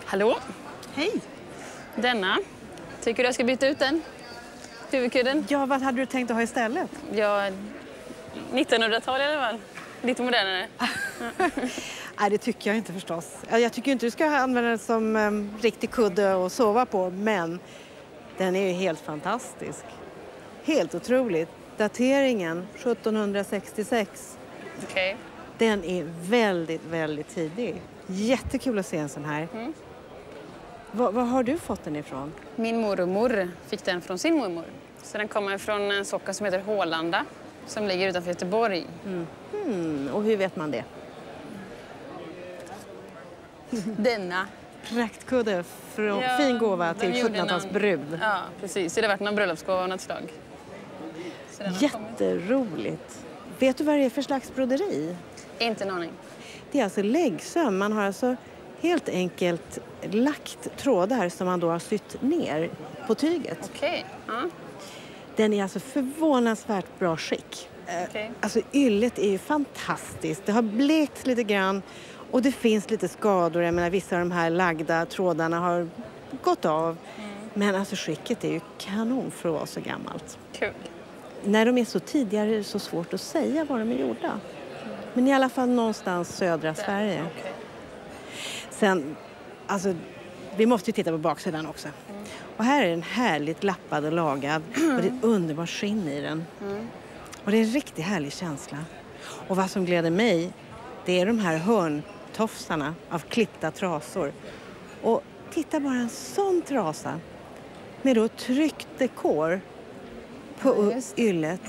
Hallå? Hej. Denna. Tycker du jag ska byta ut den? Huvudkudden? Ja, vad hade du tänkt att ha istället? Ja, 1900-tal i alla fall. Lite modernare. *laughs* Nej, det tycker jag inte förstås. Ja, Jag tycker inte du ska använda den som um, riktig kudde att sova på, men den är ju helt fantastisk. Helt otroligt. Dateringen 1766. Okej. Den är väldigt, väldigt tidig. Jättekul att se en sån här. Mm. Var, var har du fått den ifrån? Min mormor fick den från sin mormor. Så den kommer från en socken som heter Hålanda som ligger utanför Göteborg. Hmm, och hur vet man det? *laughs* Denna. Praktkudde, från, Ja, fin gåva till gjorde någon- 1700-talsbrud. Ja, precis. Det har varit någon bröllopsgåva av något slag. Jätteroligt. Vet du vad det är för slags broderi? Inte en aning. Det är alltså läggsöm. Man har alltså helt enkelt lagt trådar som man då har sytt ner på tyget. Okej. Ja. Den är alltså förvånansvärt bra skick. Okej. Alltså yllet är ju fantastiskt. Det har blekt lite grann och det finns lite skador. Jag menar vissa av de här lagda trådarna har gått av. Men alltså skicket är ju kanon för att vara så gammalt. Kul. När de är så tidiga är det så svårt att säga var de är gjorda. Men i alla fall någonstans södra Sverige. Sen, alltså, vi måste ju titta på baksidan också. Och här är den härligt lappad och lagad och det är *clears throat* underbart skinn i den. Och det är en riktigt härlig känsla. Och vad som gläder mig, det är de här hörntofsarna av klippta trasor. Och titta bara en sån trasa med då tryckt dekor på yllet.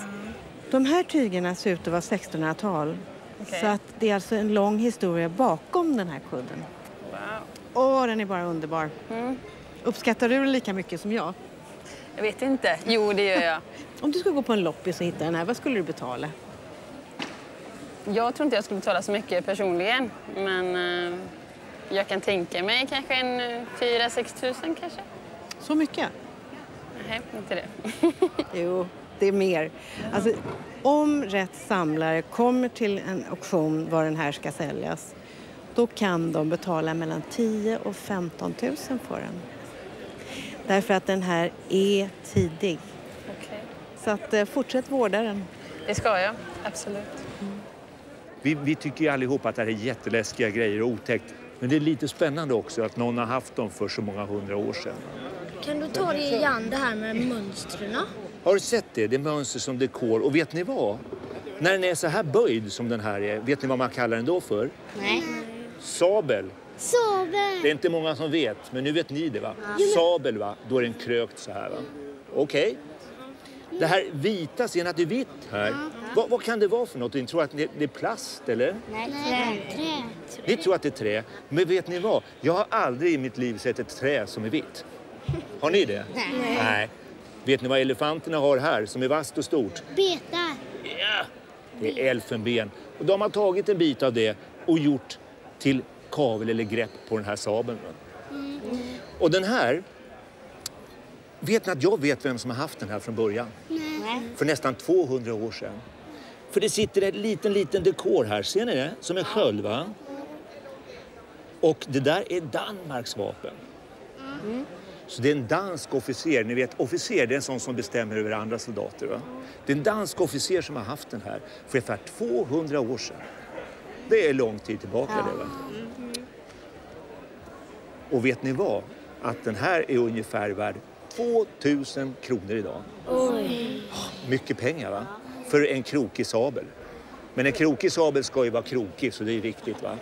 De här tygerna ser ut att vara 1600-tal. Okej. Så att det är alltså en lång historia bakom den här kudden. Wow. Åh, den är bara underbar. Uppskattar du den lika mycket som jag? Jag vet inte. Jo, det gör jag. *laughs* Om du skulle gå på en loppis och hitta den här, vad skulle du betala? Jag tror inte jag skulle betala så mycket personligen. Men eh, jag kan tänka mig kanske en eh, 4-6 tusen kanske. Så mycket? Nej, inte det. *laughs* Jo, det är mer. Alltså, om rätt samlare kommer till en auktion var den här ska säljas, då kan de betala mellan 10 och 15 000 för den. Därför att den här är tidig. Okej. Så att, eh, fortsätt vårda den. Det ska jag, absolut. Vi, vi tycker ju allihop att det här är jätteläskiga grejer och otäckt. Men det är lite spännande också att någon har haft dem för så många hundra år sedan. Kan du ta dig igen det här med mönstren? Har du sett det? Det är mönster som dekor. Och vet ni vad? När den är så här böjd som den här är, vet ni vad man kallar den då för? Nej. Sabel. Sabel! Det är inte många som vet, men nu vet ni det va? Ja, Sabel va, då är den krökt så här va. Okej. Det här vita, ser ni att det är vitt här? Vad, vad kan det vara för något? Ni tror att det är plast eller? Nej, trä. trä. Ni tror att det är trä. Men vet ni vad? Jag har aldrig i mitt liv sett ett trä som är vitt. Har ni det? Nej. Vet ni vad elefanterna har här som är vasst och stort? Betar. Ja, det är elfenben. Och de har tagit en bit av det och gjort till kavel eller grepp på den här sabeln. va? Och den här, vet ni att jag vet vem som har haft den här från början? Nej. För nästan 200 år sedan. För det sitter en liten, liten dekor här, ser ni det? Som en sköld va? Och det där är Danmarks vapen. Så det är en dansk officer. Ni vet, officer det är en sån som bestämmer över andra soldater. Va? Det är en dansk officer som har haft den här för ungefär 200 år sedan. Det är lång tid tillbaka det. Va? Och vet ni vad? Att den här är ungefär värd 2000 kronor idag. Oj. Mycket pengar va? För en krokig sabel. Men en krokig sabel ska ju vara krokig så det är viktigt va?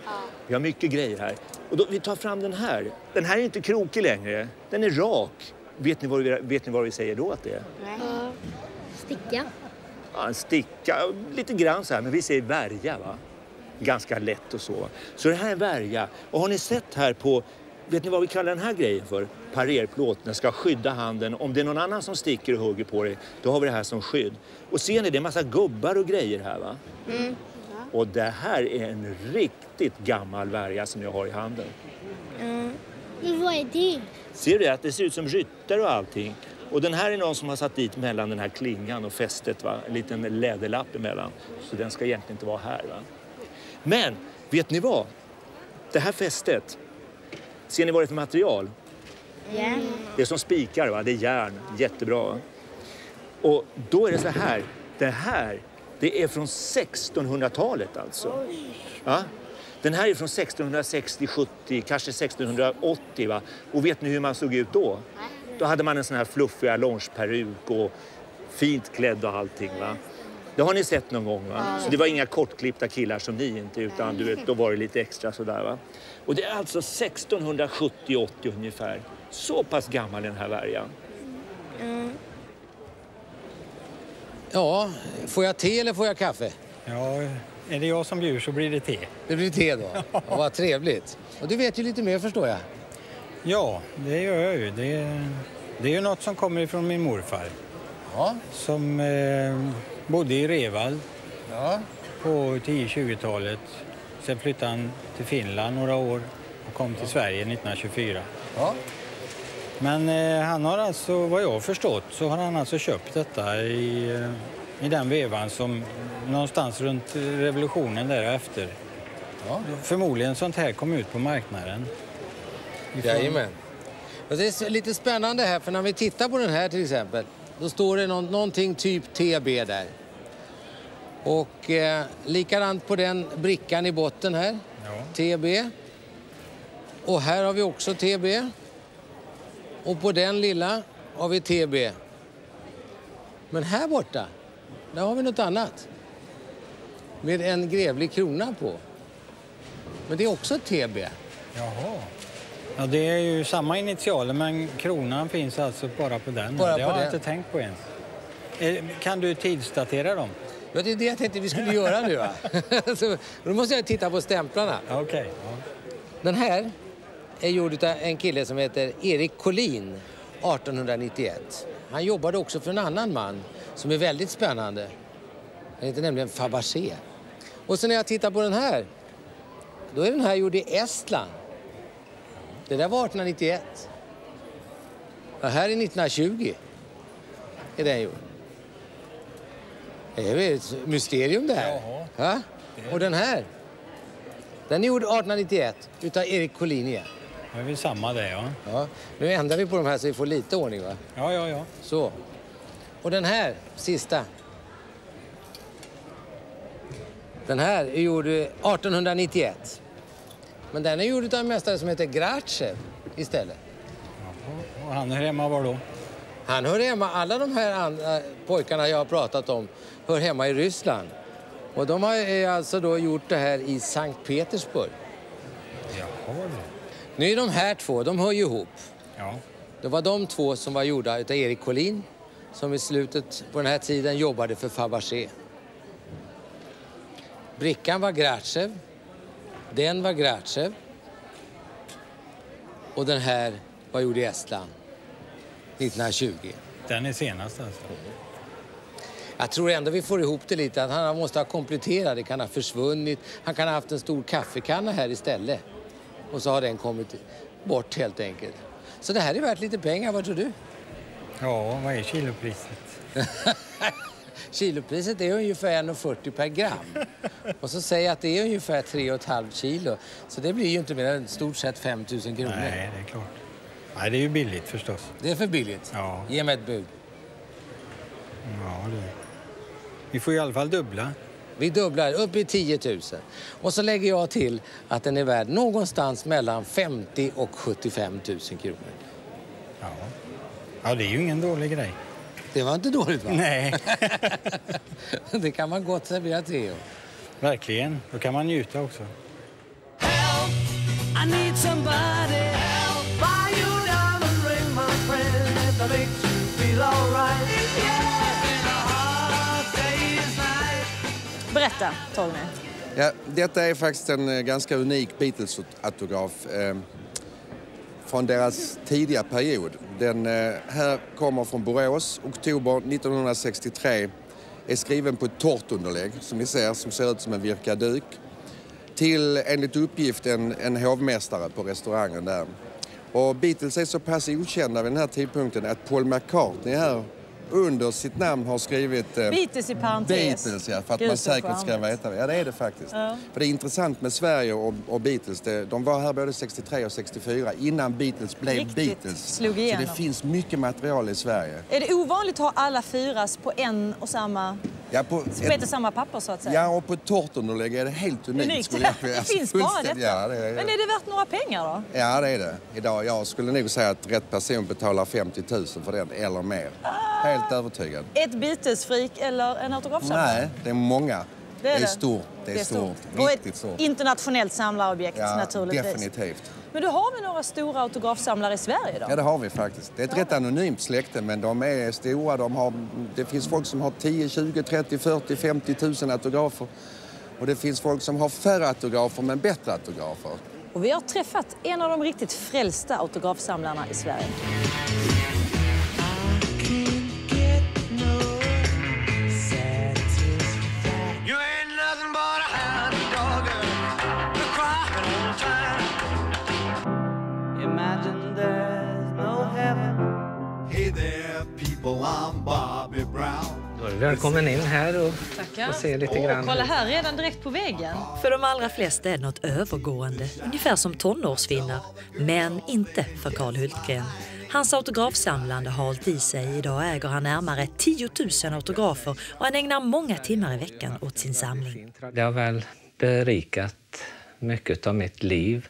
Vi har mycket grejer här. Och då, vi tar fram den här. Den här är inte krokig längre. Den är rak. Vet ni vad vi, vet ni vad vi säger då att det är? Nej. Sticka. Ja, en sticka, lite grann så här, men vi säger värja va? ganska lätt och så. Så det här är en värja. Och har ni sett här på, vet ni vad vi kallar den här grejen för? Parerplåt, den ska skydda handen. Om det är någon annan som sticker och hugger på dig, då har vi det här som skydd. Och ser ni, det är en massa gubbar och grejer här va? Mm. Och det här är en riktigt gammal värja som jag har i handen. Mm. Men vad är det? Ser du att det ser ut som rytter och allting? Och den här är någon som har satt dit mellan den här klingan och fästet, va? en liten läderlapp emellan. Så den ska egentligen inte vara här. Va? Men, vet ni vad? Det här fästet, ser ni vad det är för material? Järn. Det är som spikar, va? det är järn. Jättebra. Va? Och då är det så här, det här, det är från 1600-talet alltså. Ja? Den här är från 1660, 70, kanske 1680. Va? Och vet ni hur man såg ut då? Då hade man en sån här fluffig allongeperuk och fint klädd och allting. Va? Det har ni sett någon gång va? Så det var inga kortklippta killar som ni inte utan du vet, då var det lite extra sådär va. Och det är alltså 1670-80 ungefär. Så pass gammal den här värjan. Mm. Ja, får jag te eller får jag kaffe? Ja, är det jag som bjuder så blir det te. Det blir te då? Ja, vad trevligt. Och du vet ju lite mer förstår jag. Ja, det gör jag ju. Det, det är ju något som kommer ifrån min morfar. Ja. Som eh, bodde i Reval ja. på 10-20-talet. Sen flyttade han till Finland några år och kom till Sverige 1924. Ja. Men eh, han har alltså, vad jag har förstått, så har han alltså köpt detta i, eh, i den vevan som någonstans runt revolutionen därefter. Ja. Förmodligen sånt här kom ut på marknaden. Ifrån- Jajamän. Och det är lite spännande här, för när vi tittar på den här till exempel, då står det någon, någonting typ TB där. Och eh, likadant på den brickan i botten här, TB. Och här har vi också TB. Och på den lilla har vi TB. Men här borta, där har vi något annat. Med en grevlig krona på. Men det är också TB. Jaha. Ja, det är ju samma initialer men kronan finns alltså bara på den. Bara det på har jag inte tänkt på ens. Eh, Kan du tidsdatera dem? Ja, det är det jag tänkte vi skulle göra nu. Va? *laughs* Så, då måste jag titta på stämplarna. Okej. Den här är gjord av en kille som heter Erik Collin 1891. Han jobbade också för en annan man som är väldigt spännande. Han heter nämligen Fabergé. Och sen när jag tittar på den här, då är den här gjord i Estland. Det där var 1891. Och här är 1920. Är den gjord. Det är väl ett mysterium det här. Ja? Och den här, den är gjord 1891 utav Erik Collin igen. Det är väl samma det, ja. Ja, nu ändrar vi på de här så vi får lite ordning va? Ja, ja, ja. Så. Och den här, sista. Den här är gjord eh, 1891. Men den är gjord av en mästare som heter Gratchev istället. Och han är hemma var då? Han hör hemma, alla de här pojkarna jag har pratat om hör hemma i Ryssland. Och de har eh, alltså då gjort det här i Sankt Petersburg. Jaha. Nu är de här två, de hör ju ihop. Ja. Det var de två som var gjorda av Erik Collin som i slutet på den här tiden jobbade för Fabergé. Brickan var Gratchev, den var Gratchev och den här var gjord i Estland 1920. Den är senast alltså? Jag tror ändå vi får ihop det lite. Att han måste ha kompletterat. Det kan ha försvunnit. Han kan ha haft en stor kaffekanna här istället. Och så har den kommit bort helt enkelt. Så det här är värt lite pengar. Vad tror du? Ja, vad är kilopriset? *laughs* Kilopriset är ungefär 1,40 per gram. Och så säger jag att det är ungefär 3,5 kilo. Så det blir ju inte mer än stort sett 5 000 kronor. Nej, det är klart. Nej, det är ju billigt förstås. Det är för billigt. Ja. Ge mig ett bud. Ja, du. Vi får i alla fall dubbla. Vi dubblar upp i 10 000. Och så lägger jag till att den är värd någonstans mellan 50 och 75 000 kronor. Ja. Ja, det är ju ingen dålig grej. Det var inte dåligt va? Nej. *laughs* det kan man gott servera och. Verkligen. Då kan man njuta också. I need somebody help. Berätta, Torgny. Ja, detta är faktiskt en eh, ganska unik Beatles-autograf eh, från deras tidiga period. Den eh, här kommer från Borås, oktober 1963. Är skriven på ett torrt underlägg som ni ser, som ser ut som en virkaduk. Till, enligt uppgift, en, en hovmästare på restaurangen där. Och Beatles är så pass okända vid den här tidpunkten att Paul McCartney här under sitt namn har skrivit eh, Beatles i parentes. Beatles, ja, för att Gud, man så säkert ska veta. Ja, det är det faktiskt. Ja. För det är intressant med Sverige och, och Beatles. Det, de var här både 63 och 64 innan Beatles blev Riktigt Beatles. slog Så igenom. det finns mycket material i Sverige. Är det ovanligt att ha alla fyras på en och samma, Ja, på på ett och samma papper så att säga? ja, och på ett torrt är det helt unikt. Unikt. jag *laughs* Det säga. finns bara detta. Ja, det är, Men är det värt några pengar då? ja, det är det. Idag, jag skulle nog säga att rätt person betalar 50 000 för den, eller mer. Helt övertygad. Ett Beatles-freak eller en autografsamlare? Nej, det är många. Det är det. stort. Det är, stort. Och Riktigt ett stort. internationellt samlarobjekt Ja, naturligtvis. definitivt. Men du har vi några stora autografsamlare i Sverige då? Ja, det har vi faktiskt. Det är ett rätt anonymt släkte, men de är stora. De har, det finns folk som har 10, 20, 30, 40, 50 000 autografer. Och det finns folk som har färre autografer, men bättre autografer. Och vi har träffat en av de riktigt frälsta autografsamlarna i Sverige. Välkommen in här och Tackar. och se lite grann. kolla här, redan direkt på väggen. För de allra flesta är det något övergående, ungefär som tonårsfinnar. Men inte för Karl Hultgren. Hans autografsamlande har hållit i sig. Idag äger han närmare 10 000 autografer och han ägnar många timmar i veckan åt sin samling. Det har väl berikat mycket av mitt liv.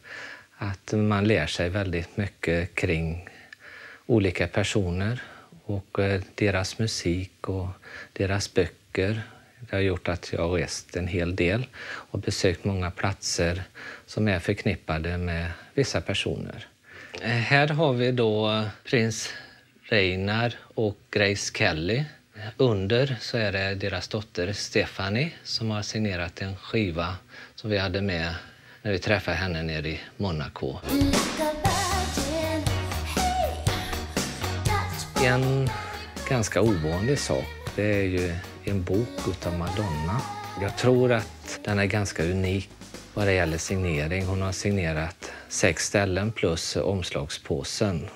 Att man lär sig väldigt mycket kring olika personer och eh, deras musik och deras böcker. Det har gjort att jag har rest en hel del och besökt många platser som är förknippade med vissa personer. Eh, här har vi då eh, prins Reinar och Grace Kelly. Under så är det deras dotter Stephanie som har signerat en skiva som vi hade med när vi träffade henne nere i Monaco. Mm. En ganska ovanlig sak det är ju en bok utav Madonna. Jag tror att den är ganska unik vad det gäller signering. Hon har signerat sex ställen plus omslagspåsen.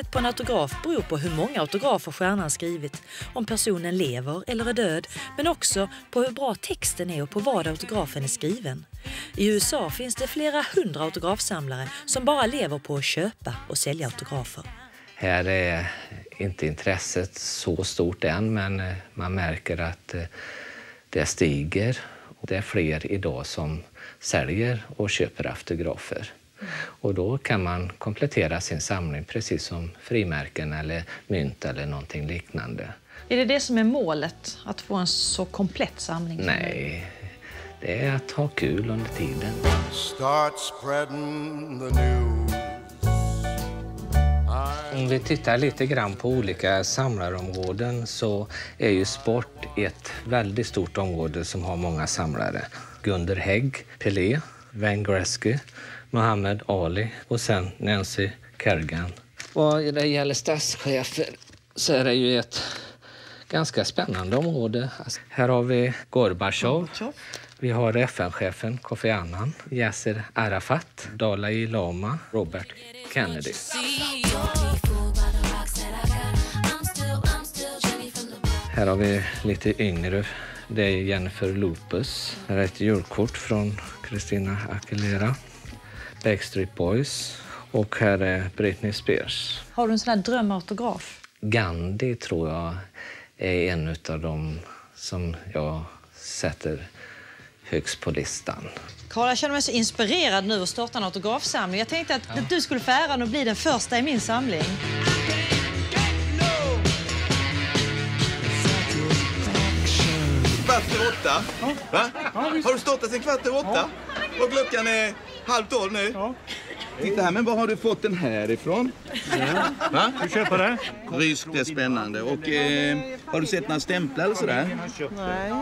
Priset på en autograf beror på hur många autografer stjärnan skrivit, om personen lever eller är död, men också på hur bra texten är och på vad autografen är skriven. I USA finns det flera hundra autografsamlare som bara lever på att köpa och sälja autografer. Här är inte intresset så stort än, men eh, man märker att eh, det stiger. Det är fler idag som säljer och köper autografer. Och då kan man komplettera sin samling precis som frimärken eller mynt eller någonting liknande. Är det det som är målet? Att få en så komplett samling som? Nej, det är att ha kul under tiden. Start spreading the news. Om vi tittar lite grann på olika samlarområden så är ju sport ett väldigt stort område som har många samlare. Gunder Hägg, Pelé, Wayne Gretzky, Muhammad Ali och sen Nancy Kerrigan. Vad det gäller statschefer så är det ju ett ganska spännande område. Alltså, här har vi Gorbatjov. Vi har FN-chefen Kofi Annan, Yasser Arafat, Dalai Lama, Robert Kennedy. Här har vi lite yngre. Det är Jennifer Lopez. Här är ett julkort från Christina Aguilera. Backstreet Boys. Och här är Britney Spears. Har du en sån här drömautograf? Gandhi tror jag är en av de som jag sätter högst på listan. Karl, jag känner mig så inspirerad nu att starta en autografsamling. Jag tänkte att, att du skulle få äran att bli den första i min samling. Kvart över åtta. Va? Har du stått där sen kvart över åtta? Och klockan är Halv tolv nu? Ja. Titta här, men var har du fått den här ifrån? Va? Du köper det? Rysk, det är spännande. Och eh, har du sett några stämplar eller sådär? Nej.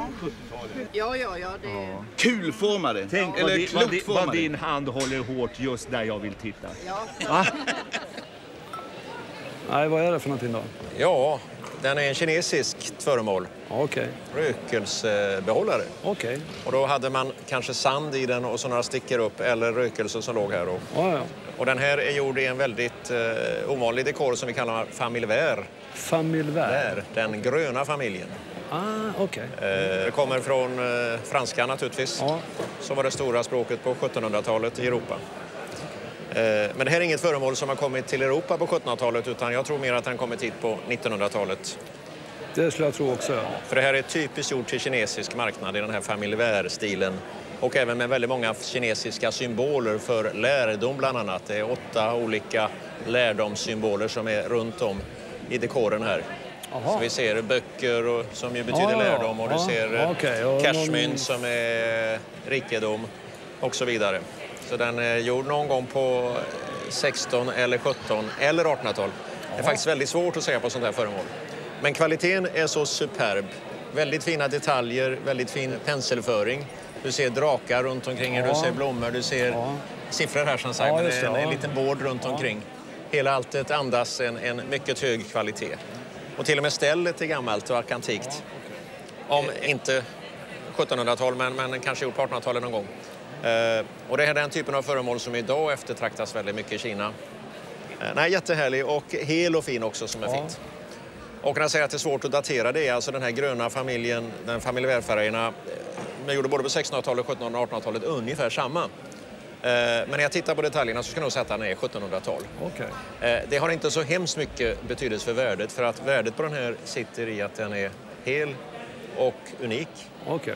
Ja, ja, ja. Det... Kulformade. Tänk vad, eller vad, vad klumpformade. din hand håller hårt just där jag vill titta. Ja. Va? Nej, vad är det för någonting då? Ja, den är en kinesiskt föremål. Okej. Rökelsebehållare. Okej. Och då hade man kanske sand i den och så några stickor upp eller rökelse som låg här. Och, Ja, ja. och den här är gjord i en väldigt eh, ovanlig dekor som vi kallar. Famille vert? Den gröna familjen. Ah, okej. Eh, det kommer från eh, franska naturligtvis, som var det stora språket på 1700-talet i Europa. Eh, men det här är inget föremål som har kommit till Europa på 1700-talet utan jag tror mer att den kommit hit på 1900-talet. Det skulle jag tro också. ja. För det här är typiskt gjort till kinesisk marknad i den här famille vert-stilen. Och även med väldigt många kinesiska symboler för lärdom bland annat. Det är åtta olika lärdomssymboler som är runt om i dekoren här. Så vi ser böcker och, som ju betyder ja. lärdom och du Ja, ser eh. Och cashmynt någon- som är rikedom och så vidare. Så den är gjord någon gång på 16 eller 17 eller 1800-tal. Det är faktiskt väldigt svårt att säga på sånt här föremål. Men kvaliteten är så superb. Väldigt fina detaljer, väldigt fin penselföring. Du ser drakar runt omkring Ja. du ser blommor, du ser siffror här som sagt. Ja, det en, ja. en liten bord runt omkring. Hela alltet andas en, en mycket hög kvalitet. Och till och med stället är gammalt och antikt. Om inte 1700-tal, men, men kanske gjort på 1800-talet någon gång. Eh, och det är den typen av föremål som idag eftertraktas väldigt mycket i Kina. Eh, nej, jättehärlig och hel och fin också som är fint. Och när jag säger att det är svårt att datera det är alltså den här gröna familjen, den familjevärfärgerna, eh, man gjorde både på 1600-talet, 1700 och 1800-talet ungefär samma. Men när jag tittar på detaljerna så ska jag nog säga att den är 1700-tal. Okej. Eh, Det har inte så hemskt mycket betydelse för värdet för att värdet på den här sitter i att den är hel och unik. Okej.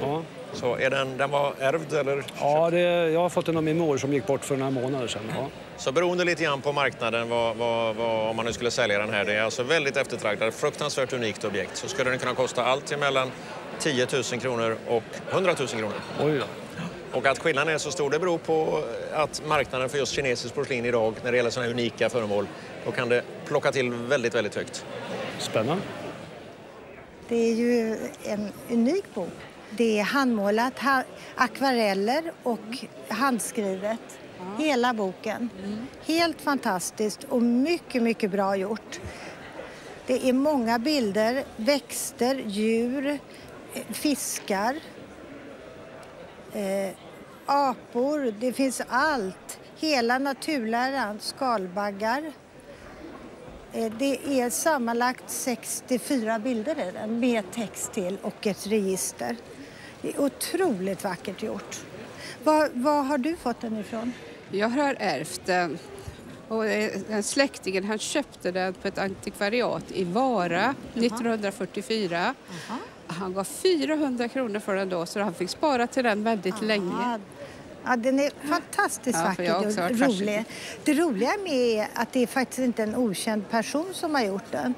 Ja. Så är den, den var ärvd eller? Ja, det, jag har fått den av min mor som gick bort för några månader sedan. Ja. Så beroende lite grann på marknaden vad, vad, vad, om man nu skulle sälja den här. Det är alltså väldigt eftertraktad, fruktansvärt unikt objekt. Så skulle den kunna kosta allt emellan 10 000 kronor och 100 000 kronor. Oj då. Och att skillnaden är så stor det beror på att marknaden för just kinesiskt porslin idag när det gäller sådana här unika föremål, då kan det plocka till väldigt, väldigt högt. Spännande. Det är ju en unik bok. Det är handmålat, ha, akvareller och handskrivet. Hela boken. Helt fantastiskt och mycket, mycket bra gjort. Det är många bilder, växter, djur, eh, fiskar, eh, apor, det finns allt. Hela naturläran, skalbaggar. Eh, Det är sammanlagt 64 bilder i den med text till och ett register. Det är otroligt vackert gjort. Var, var har du fått den ifrån? Jag har ärvt den. Och eh, den släktingen han köpte den på ett antikvariat i Vara 1944. Han gav 400 kronor för den då så han fick spara till den väldigt länge. Ja, den är fantastiskt Ja, vacker och rolig. Det roliga med är att det är faktiskt inte en okänd person som har gjort den.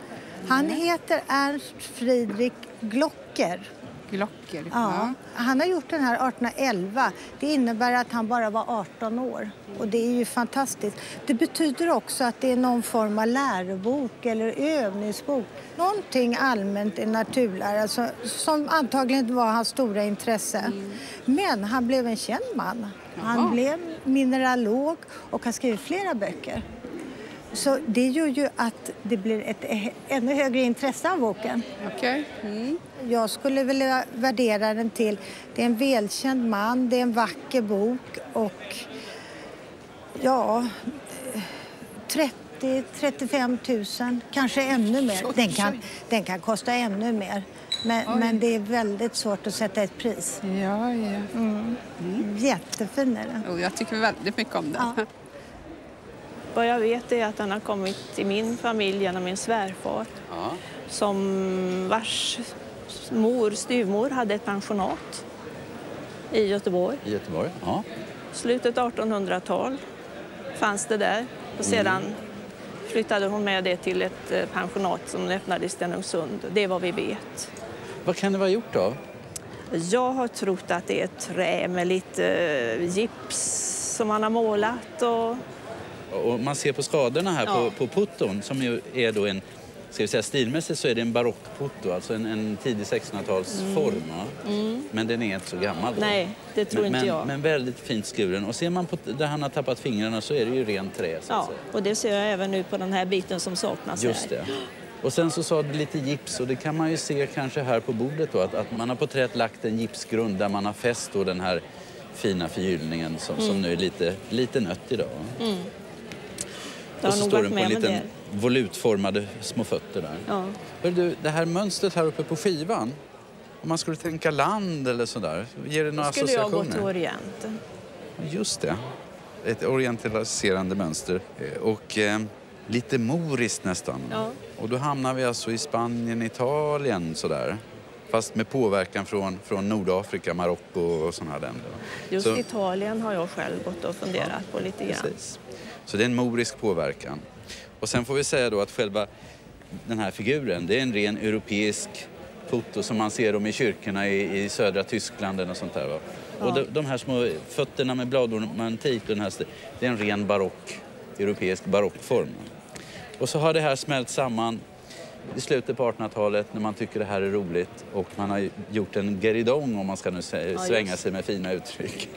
Han heter Ernst Friedrich Glocker. Glocker, Ja. Han har gjort den här 1811. Det innebär att han bara var 18 år. Och det är ju fantastiskt. Det betyder också att det är någon form av lärobok eller övningsbok. Någonting allmänt i naturlära så- som antagligen var hans stora intresse. Men han blev en känd man. Han Jaha. blev mineralog och har skrivit flera böcker. Så det gör ju att det blir ett ä- ännu högre intresse av boken. Okej. Jag skulle vilja värdera den till, det är en välkänd man, det är en vacker bok och ja, eh, 30 35 000, kanske ännu mer. Den kan, den kan kosta ännu mer. Men, men det är väldigt svårt att sätta ett pris. Ja, ja. Mm. Jättefin är den. Jag tycker väldigt mycket om den. Vad jag vet är att den har kommit till min familj genom min svärfar som vars mor, styvmor hade ett pensionat i Göteborg. I Göteborg? Ja. Slutet 1800-tal fanns det där och sedan flyttade hon med det till ett eh, pensionat som öppnade i Stenungsund. Det är vad vi vet. Vad kan det vara gjort av? Jag har trott att det är trä med lite eh, gips som man har målat. Och... Och man ser på skadorna här Ja. på, på putton som ju är då en, ska vi säga stilmässigt så är det en barockputto, alltså en, en tidig 1600-talsform. va? Mm. Men den är inte så gammal då. Nej, det tror men, inte jag. Men väldigt fint skuren. Och ser man på där han har tappat fingrarna så är det ju rent trä. Ja, och det ser jag även nu på den här biten som saknas Just här. det. Och sen så sa du lite gips och det kan man ju se kanske här på bordet då att, att man har på träet lagt en gipsgrund där man har fäst då den här fina förgyllningen som, som Mm. nu är lite, lite nött idag. Mm. Och så står den på en liten volutformade små fötter där. Ja. Hör du, det här mönstret här uppe på skivan, om man skulle tänka land eller sådär, ger det några Då skulle jag associationer? gå till Orient. Just det. Ett orientaliserande mönster. Eh, Och eh, lite moriskt nästan. Ja. Och då hamnar vi alltså i Spanien, Italien sådär. Fast med påverkan från, från Nordafrika, Marocko och sådana här länder. Just Så- Italien har jag själv gått och funderat på lite grann. Precis. Så det är en morisk påverkan. Och sen får vi säga då att själva den här figuren, det är en ren europeisk foto som man ser dem i kyrkorna i, i södra Tyskland och sånt där. Va? Och de, de här små fötterna med bladornamentik, den här, det är en ren barock, europeisk barockform. Och så har det här smält samman i slutet på 1800-talet när man tycker det här är roligt och man har gjort en guéridon om man ska nu svänga sig med fina uttryck.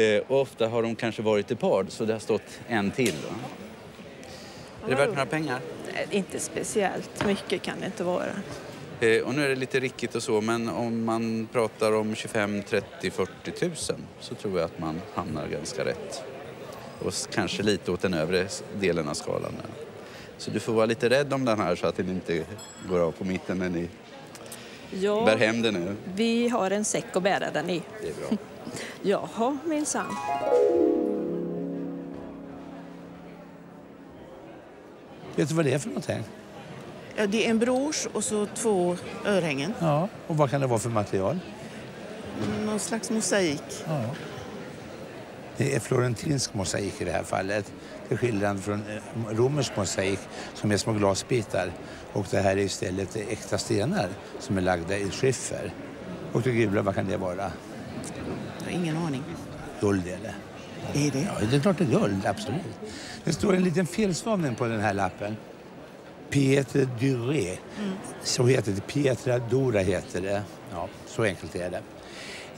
Eh, och ofta har de kanske varit i par så det har stått en till. Va? Är det värt några pengar? Nej, Inte speciellt mycket kan det inte vara. Eh, och nu är det lite rickigt och så men om man pratar om 25, 30, 40 tusen så tror jag att man hamnar ganska rätt. Och kanske lite åt den övre delen av skalan. Där. Så du får vara lite rädd om den här så att den inte går av på mitten när ni Ja, bär hem den nu. vi har en säck att bära den i. Det är bra. *laughs* Jaha, minsann. Vet du vad det är för någonting? Ja, det är en brosch och så två örhängen. Ja. Och vad kan det vara för material? Någon slags mosaik. Ja. Det är florentinsk mosaik i det här fallet. Till skillnad från eh, romersk mosaik som är små glasbitar. Och det här är istället äkta stenar som är lagda i skiffer. Och det gula, vad kan det vara? Jag har ingen aning. Guld är det. Är det? Ja, det är klart det är guld, absolut. Det står en liten felstavning på den här lappen. Pietre Duré. Så heter det. Pietra Dora heter det. Ja, så enkelt är det.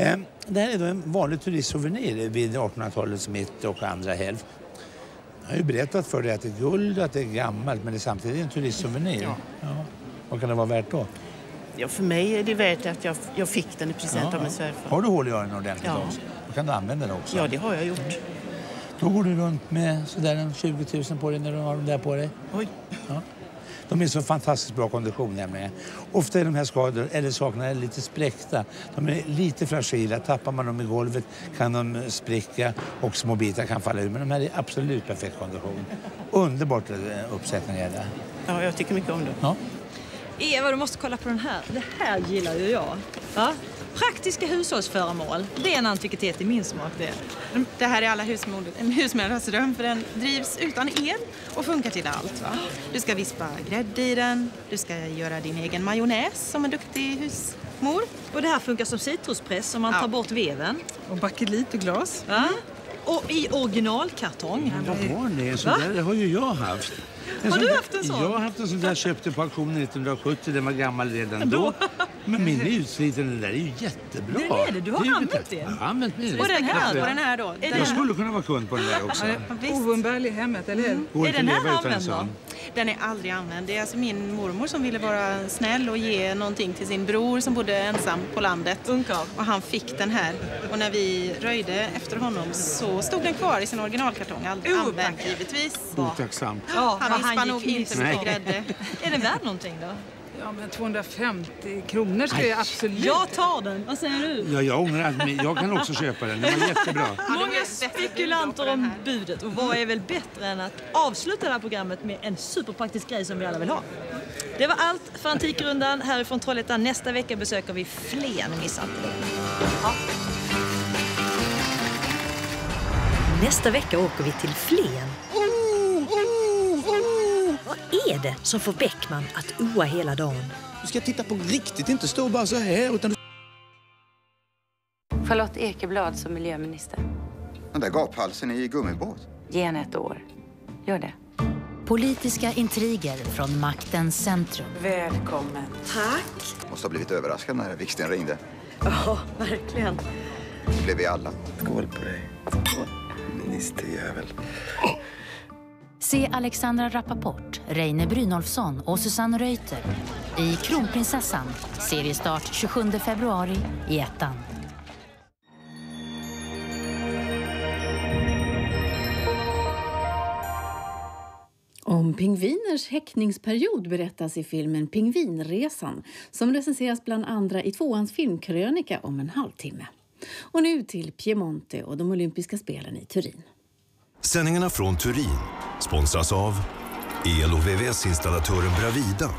Eh, Det här är då en vanlig turistsouvenir vid 1800-talets mitt och andra hälft. Jag har ju berättat för dig att det är guld att det är gammalt men det är samtidigt en turistsouvenir. Ja. Ja. Vad kan det vara värt då? Ja, för mig är det värt att jag, jag fick den i present Ja, av min svärfar. Har du hål i öronen ordentligt Ja. också? Då kan du använda det också. Ja, det har jag gjort. Då går du runt med sådär en 20 000 på dig när du har dem där på dig. Oj. Ja. De är så fantastiskt bra kondition nämligen. Ofta är de här skador, eller sakerna lite spräckta. De är lite fragila. Tappar man dem i golvet kan de spricka och små bitar kan falla ur. Men de här är absolut perfekt kondition. Underbart eh, uppsättning är det. Ja, jag tycker mycket om det. Ja. Eva, du måste kolla på den här. Det här gillar ju jag. Va? Praktiska hushållsföremål. Det är en antikvitet i min smak det. Det här är alla husmödrars dröm för den drivs utan el och funkar till allt. Va? Du ska vispa grädde i den, du ska göra din egen majonnäs som en duktig husmor. Och det här funkar som citruspress om man Ja. tar bort veven. Och bakelit och glas. Va? Och i originalkartong. Vad har ni? En sån Va? där det har ju jag haft. Har du haft en sån? Jag har haft en sån där. Köpte på auktionen 1970. Den var gammal redan då. Men min är utsliten. Den där är ju jättebra. Den är det. Du har är ju använt det. Jag har använt min. Och den här, och den här då? Den Jag skulle kunna vara kund på den där också. Oumbärlig i hemmet, eller hur? Går inte att leva utan en sån. Den är aldrig använd. Det är alltså min mormor som ville vara snäll och ge någonting till sin bror som bodde ensam på landet. Och han fick den här. Och när vi röjde efter honom så stod den kvar i sin originalkartong. Aldrig använd givetvis. Otacksamt. Ja, han han nog gick inte miste mycket om. grädde. *laughs* Är den värd någonting då? Ja, men 250 kronor ska jag absolut... Jag tar den. Vad säger du? Ja, jag ångrar att men jag kan också köpa den. Den var jättebra. *laughs* Många spekulanter om budet. Och vad är väl bättre än att avsluta det här programmet med en superpraktisk grej som vi alla vill ha. Det var allt för Antikrundan härifrån Trollhättan. Nästa vecka besöker vi Flen. Missa inte det. Ja. Nästa vecka åker vi till Flen. Vad är det som får Bäckman att oa hela dagen? Du ska titta på riktigt, inte stå bara så här. Utan du... Charlotte Ekeblad som miljöminister. Den där gaphalsen i gummibåt. Ge henne ett år. Gör det. Politiska intriger från maktens centrum. Välkommen. Tack. Måste ha blivit överraskad när Viksten ringde. Ja, verkligen. Det blev vi alla. Skål på dig. Ministerjävel. Se Alexandra Rappaport, Reine Brynolfsson och Susanne Reuter i Kronprinsessan. Seriestart 27 februari i ettan. Om pingviners häckningsperiod berättas i filmen Pingvinresan som recenseras bland andra i tvåans filmkrönika om en halvtimme. Och nu till Piemonte och de olympiska spelen i Turin. Sändningarna från Turin sponsras av el och VVS-installatören Bravida.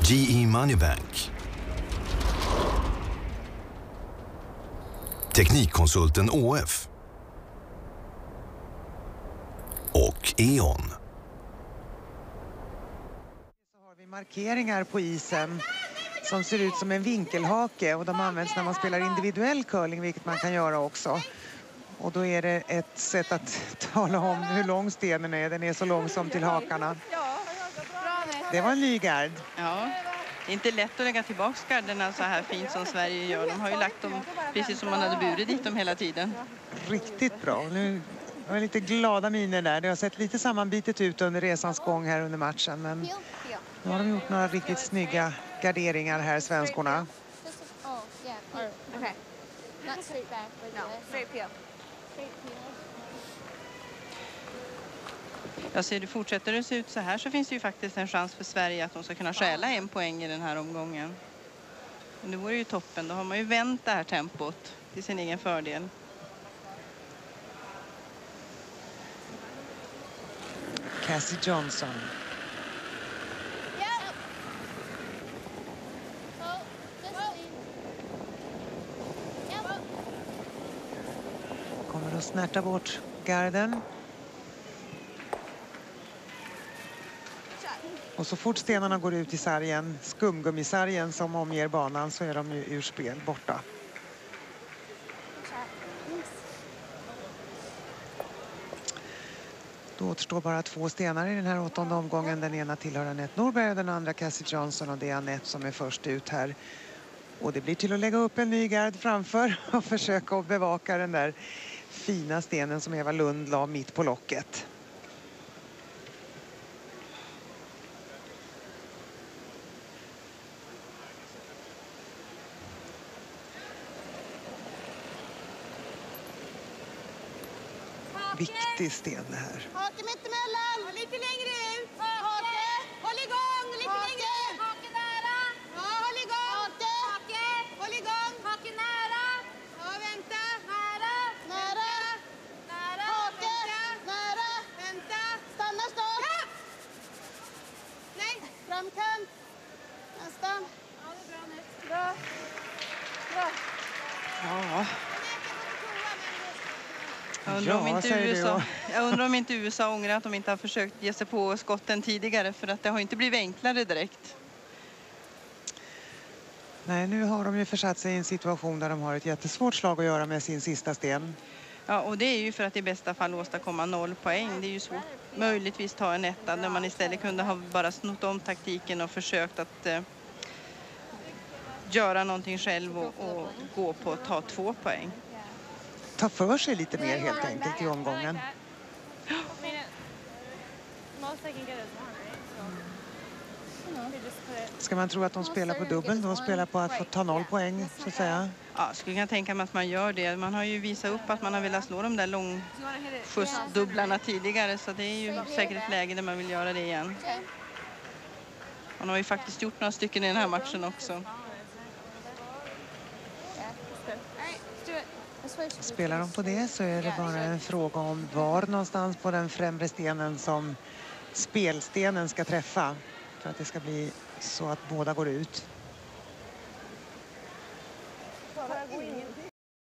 GE Moneybank. Teknikkonsulten ÅF. Och E.ON. har vi markeringar på isen som ser ut som en vinkelhake och de används när man spelar individuell curling, vilket man kan göra också. Och då är det ett sätt att *laughs* tala om hur lång stenen är. Den är så lång som till hakarna. Det var en ny gard. Ja, det är inte lätt att lägga tillbaka garderna så här fint som Sverige gör. De har ju lagt dem precis som man hade burit dit dem hela tiden. Riktigt bra. Nu var lite glada miner där. Det har sett lite sammanbitet ut under resans gång här under matchen. Men nu har de gjort några riktigt snygga garderingar här, svenskorna. Jag ser det fortsätter det se ut så här så finns det ju faktiskt en chans för Sverige att de ska kunna stjäla en poäng i den här omgången. Men det vore ju toppen. Då har man ju vänt det här tempot till sin egen fördel. Cassie Johnson. Kommer att snärta bort garden. Och så fort stenarna går ut i sargen, skumgummisargen som omger banan, så är de ju ur spel, borta. Då återstår bara två stenar i den här åttonde omgången. Den ena tillhör Anette Norberg och den andra Cassie Johnson och det är Anette som är först ut här. Och det blir till att lägga upp en ny gard framför och försöka att bevaka den där fina stenen som Eva Lund la mitt på locket. Viktig sten det här. Hake mittemellan! Lite längre ut! Hake! Håll igång! Lite längre ut! Hake nära! Ja, håll igång! Hake! Hake! Håll igång! Hake nära! Ja, vänta! Nära! Nära! Nära! Hake! Nära! Vänta! Stanna snart! Nej! Framkant! Nästan. Ja, det är bra nu. Bra. Bra. Ja. Jag undrar, om Ja, inte USA, *laughs* jag undrar om inte USA ångrar att de inte har försökt ge sig på skotten tidigare för att det har inte blivit enklare direkt. Nej, nu har de ju försatt sig i en situation där de har ett jättesvårt slag att göra med sin sista sten. Ja, och det är ju för att i bästa fall åstadkomma noll poäng. Det är ju svårt. Möjligtvis ta en etta när man istället kunde ha bara snott om taktiken och försökt att eh, göra någonting själv och, och gå på att ta två poäng. Ta för sig lite mer helt enkelt i omgången. Ska man tro att de spelar på dubbel då? Spelar på att få ta noll poäng så att säga? Ja, skulle kunna tänka mig att man gör det. Man har ju visat upp att man har velat slå de där långskjutsdubblarna tidigare så det är ju säkert ett läge där man vill göra det igen. Man har ju faktiskt gjort några stycken i den här matchen också. Spelar de på det så är det bara en fråga om var någonstans på den främre stenen som spelstenen ska träffa för att det ska bli så att båda går ut.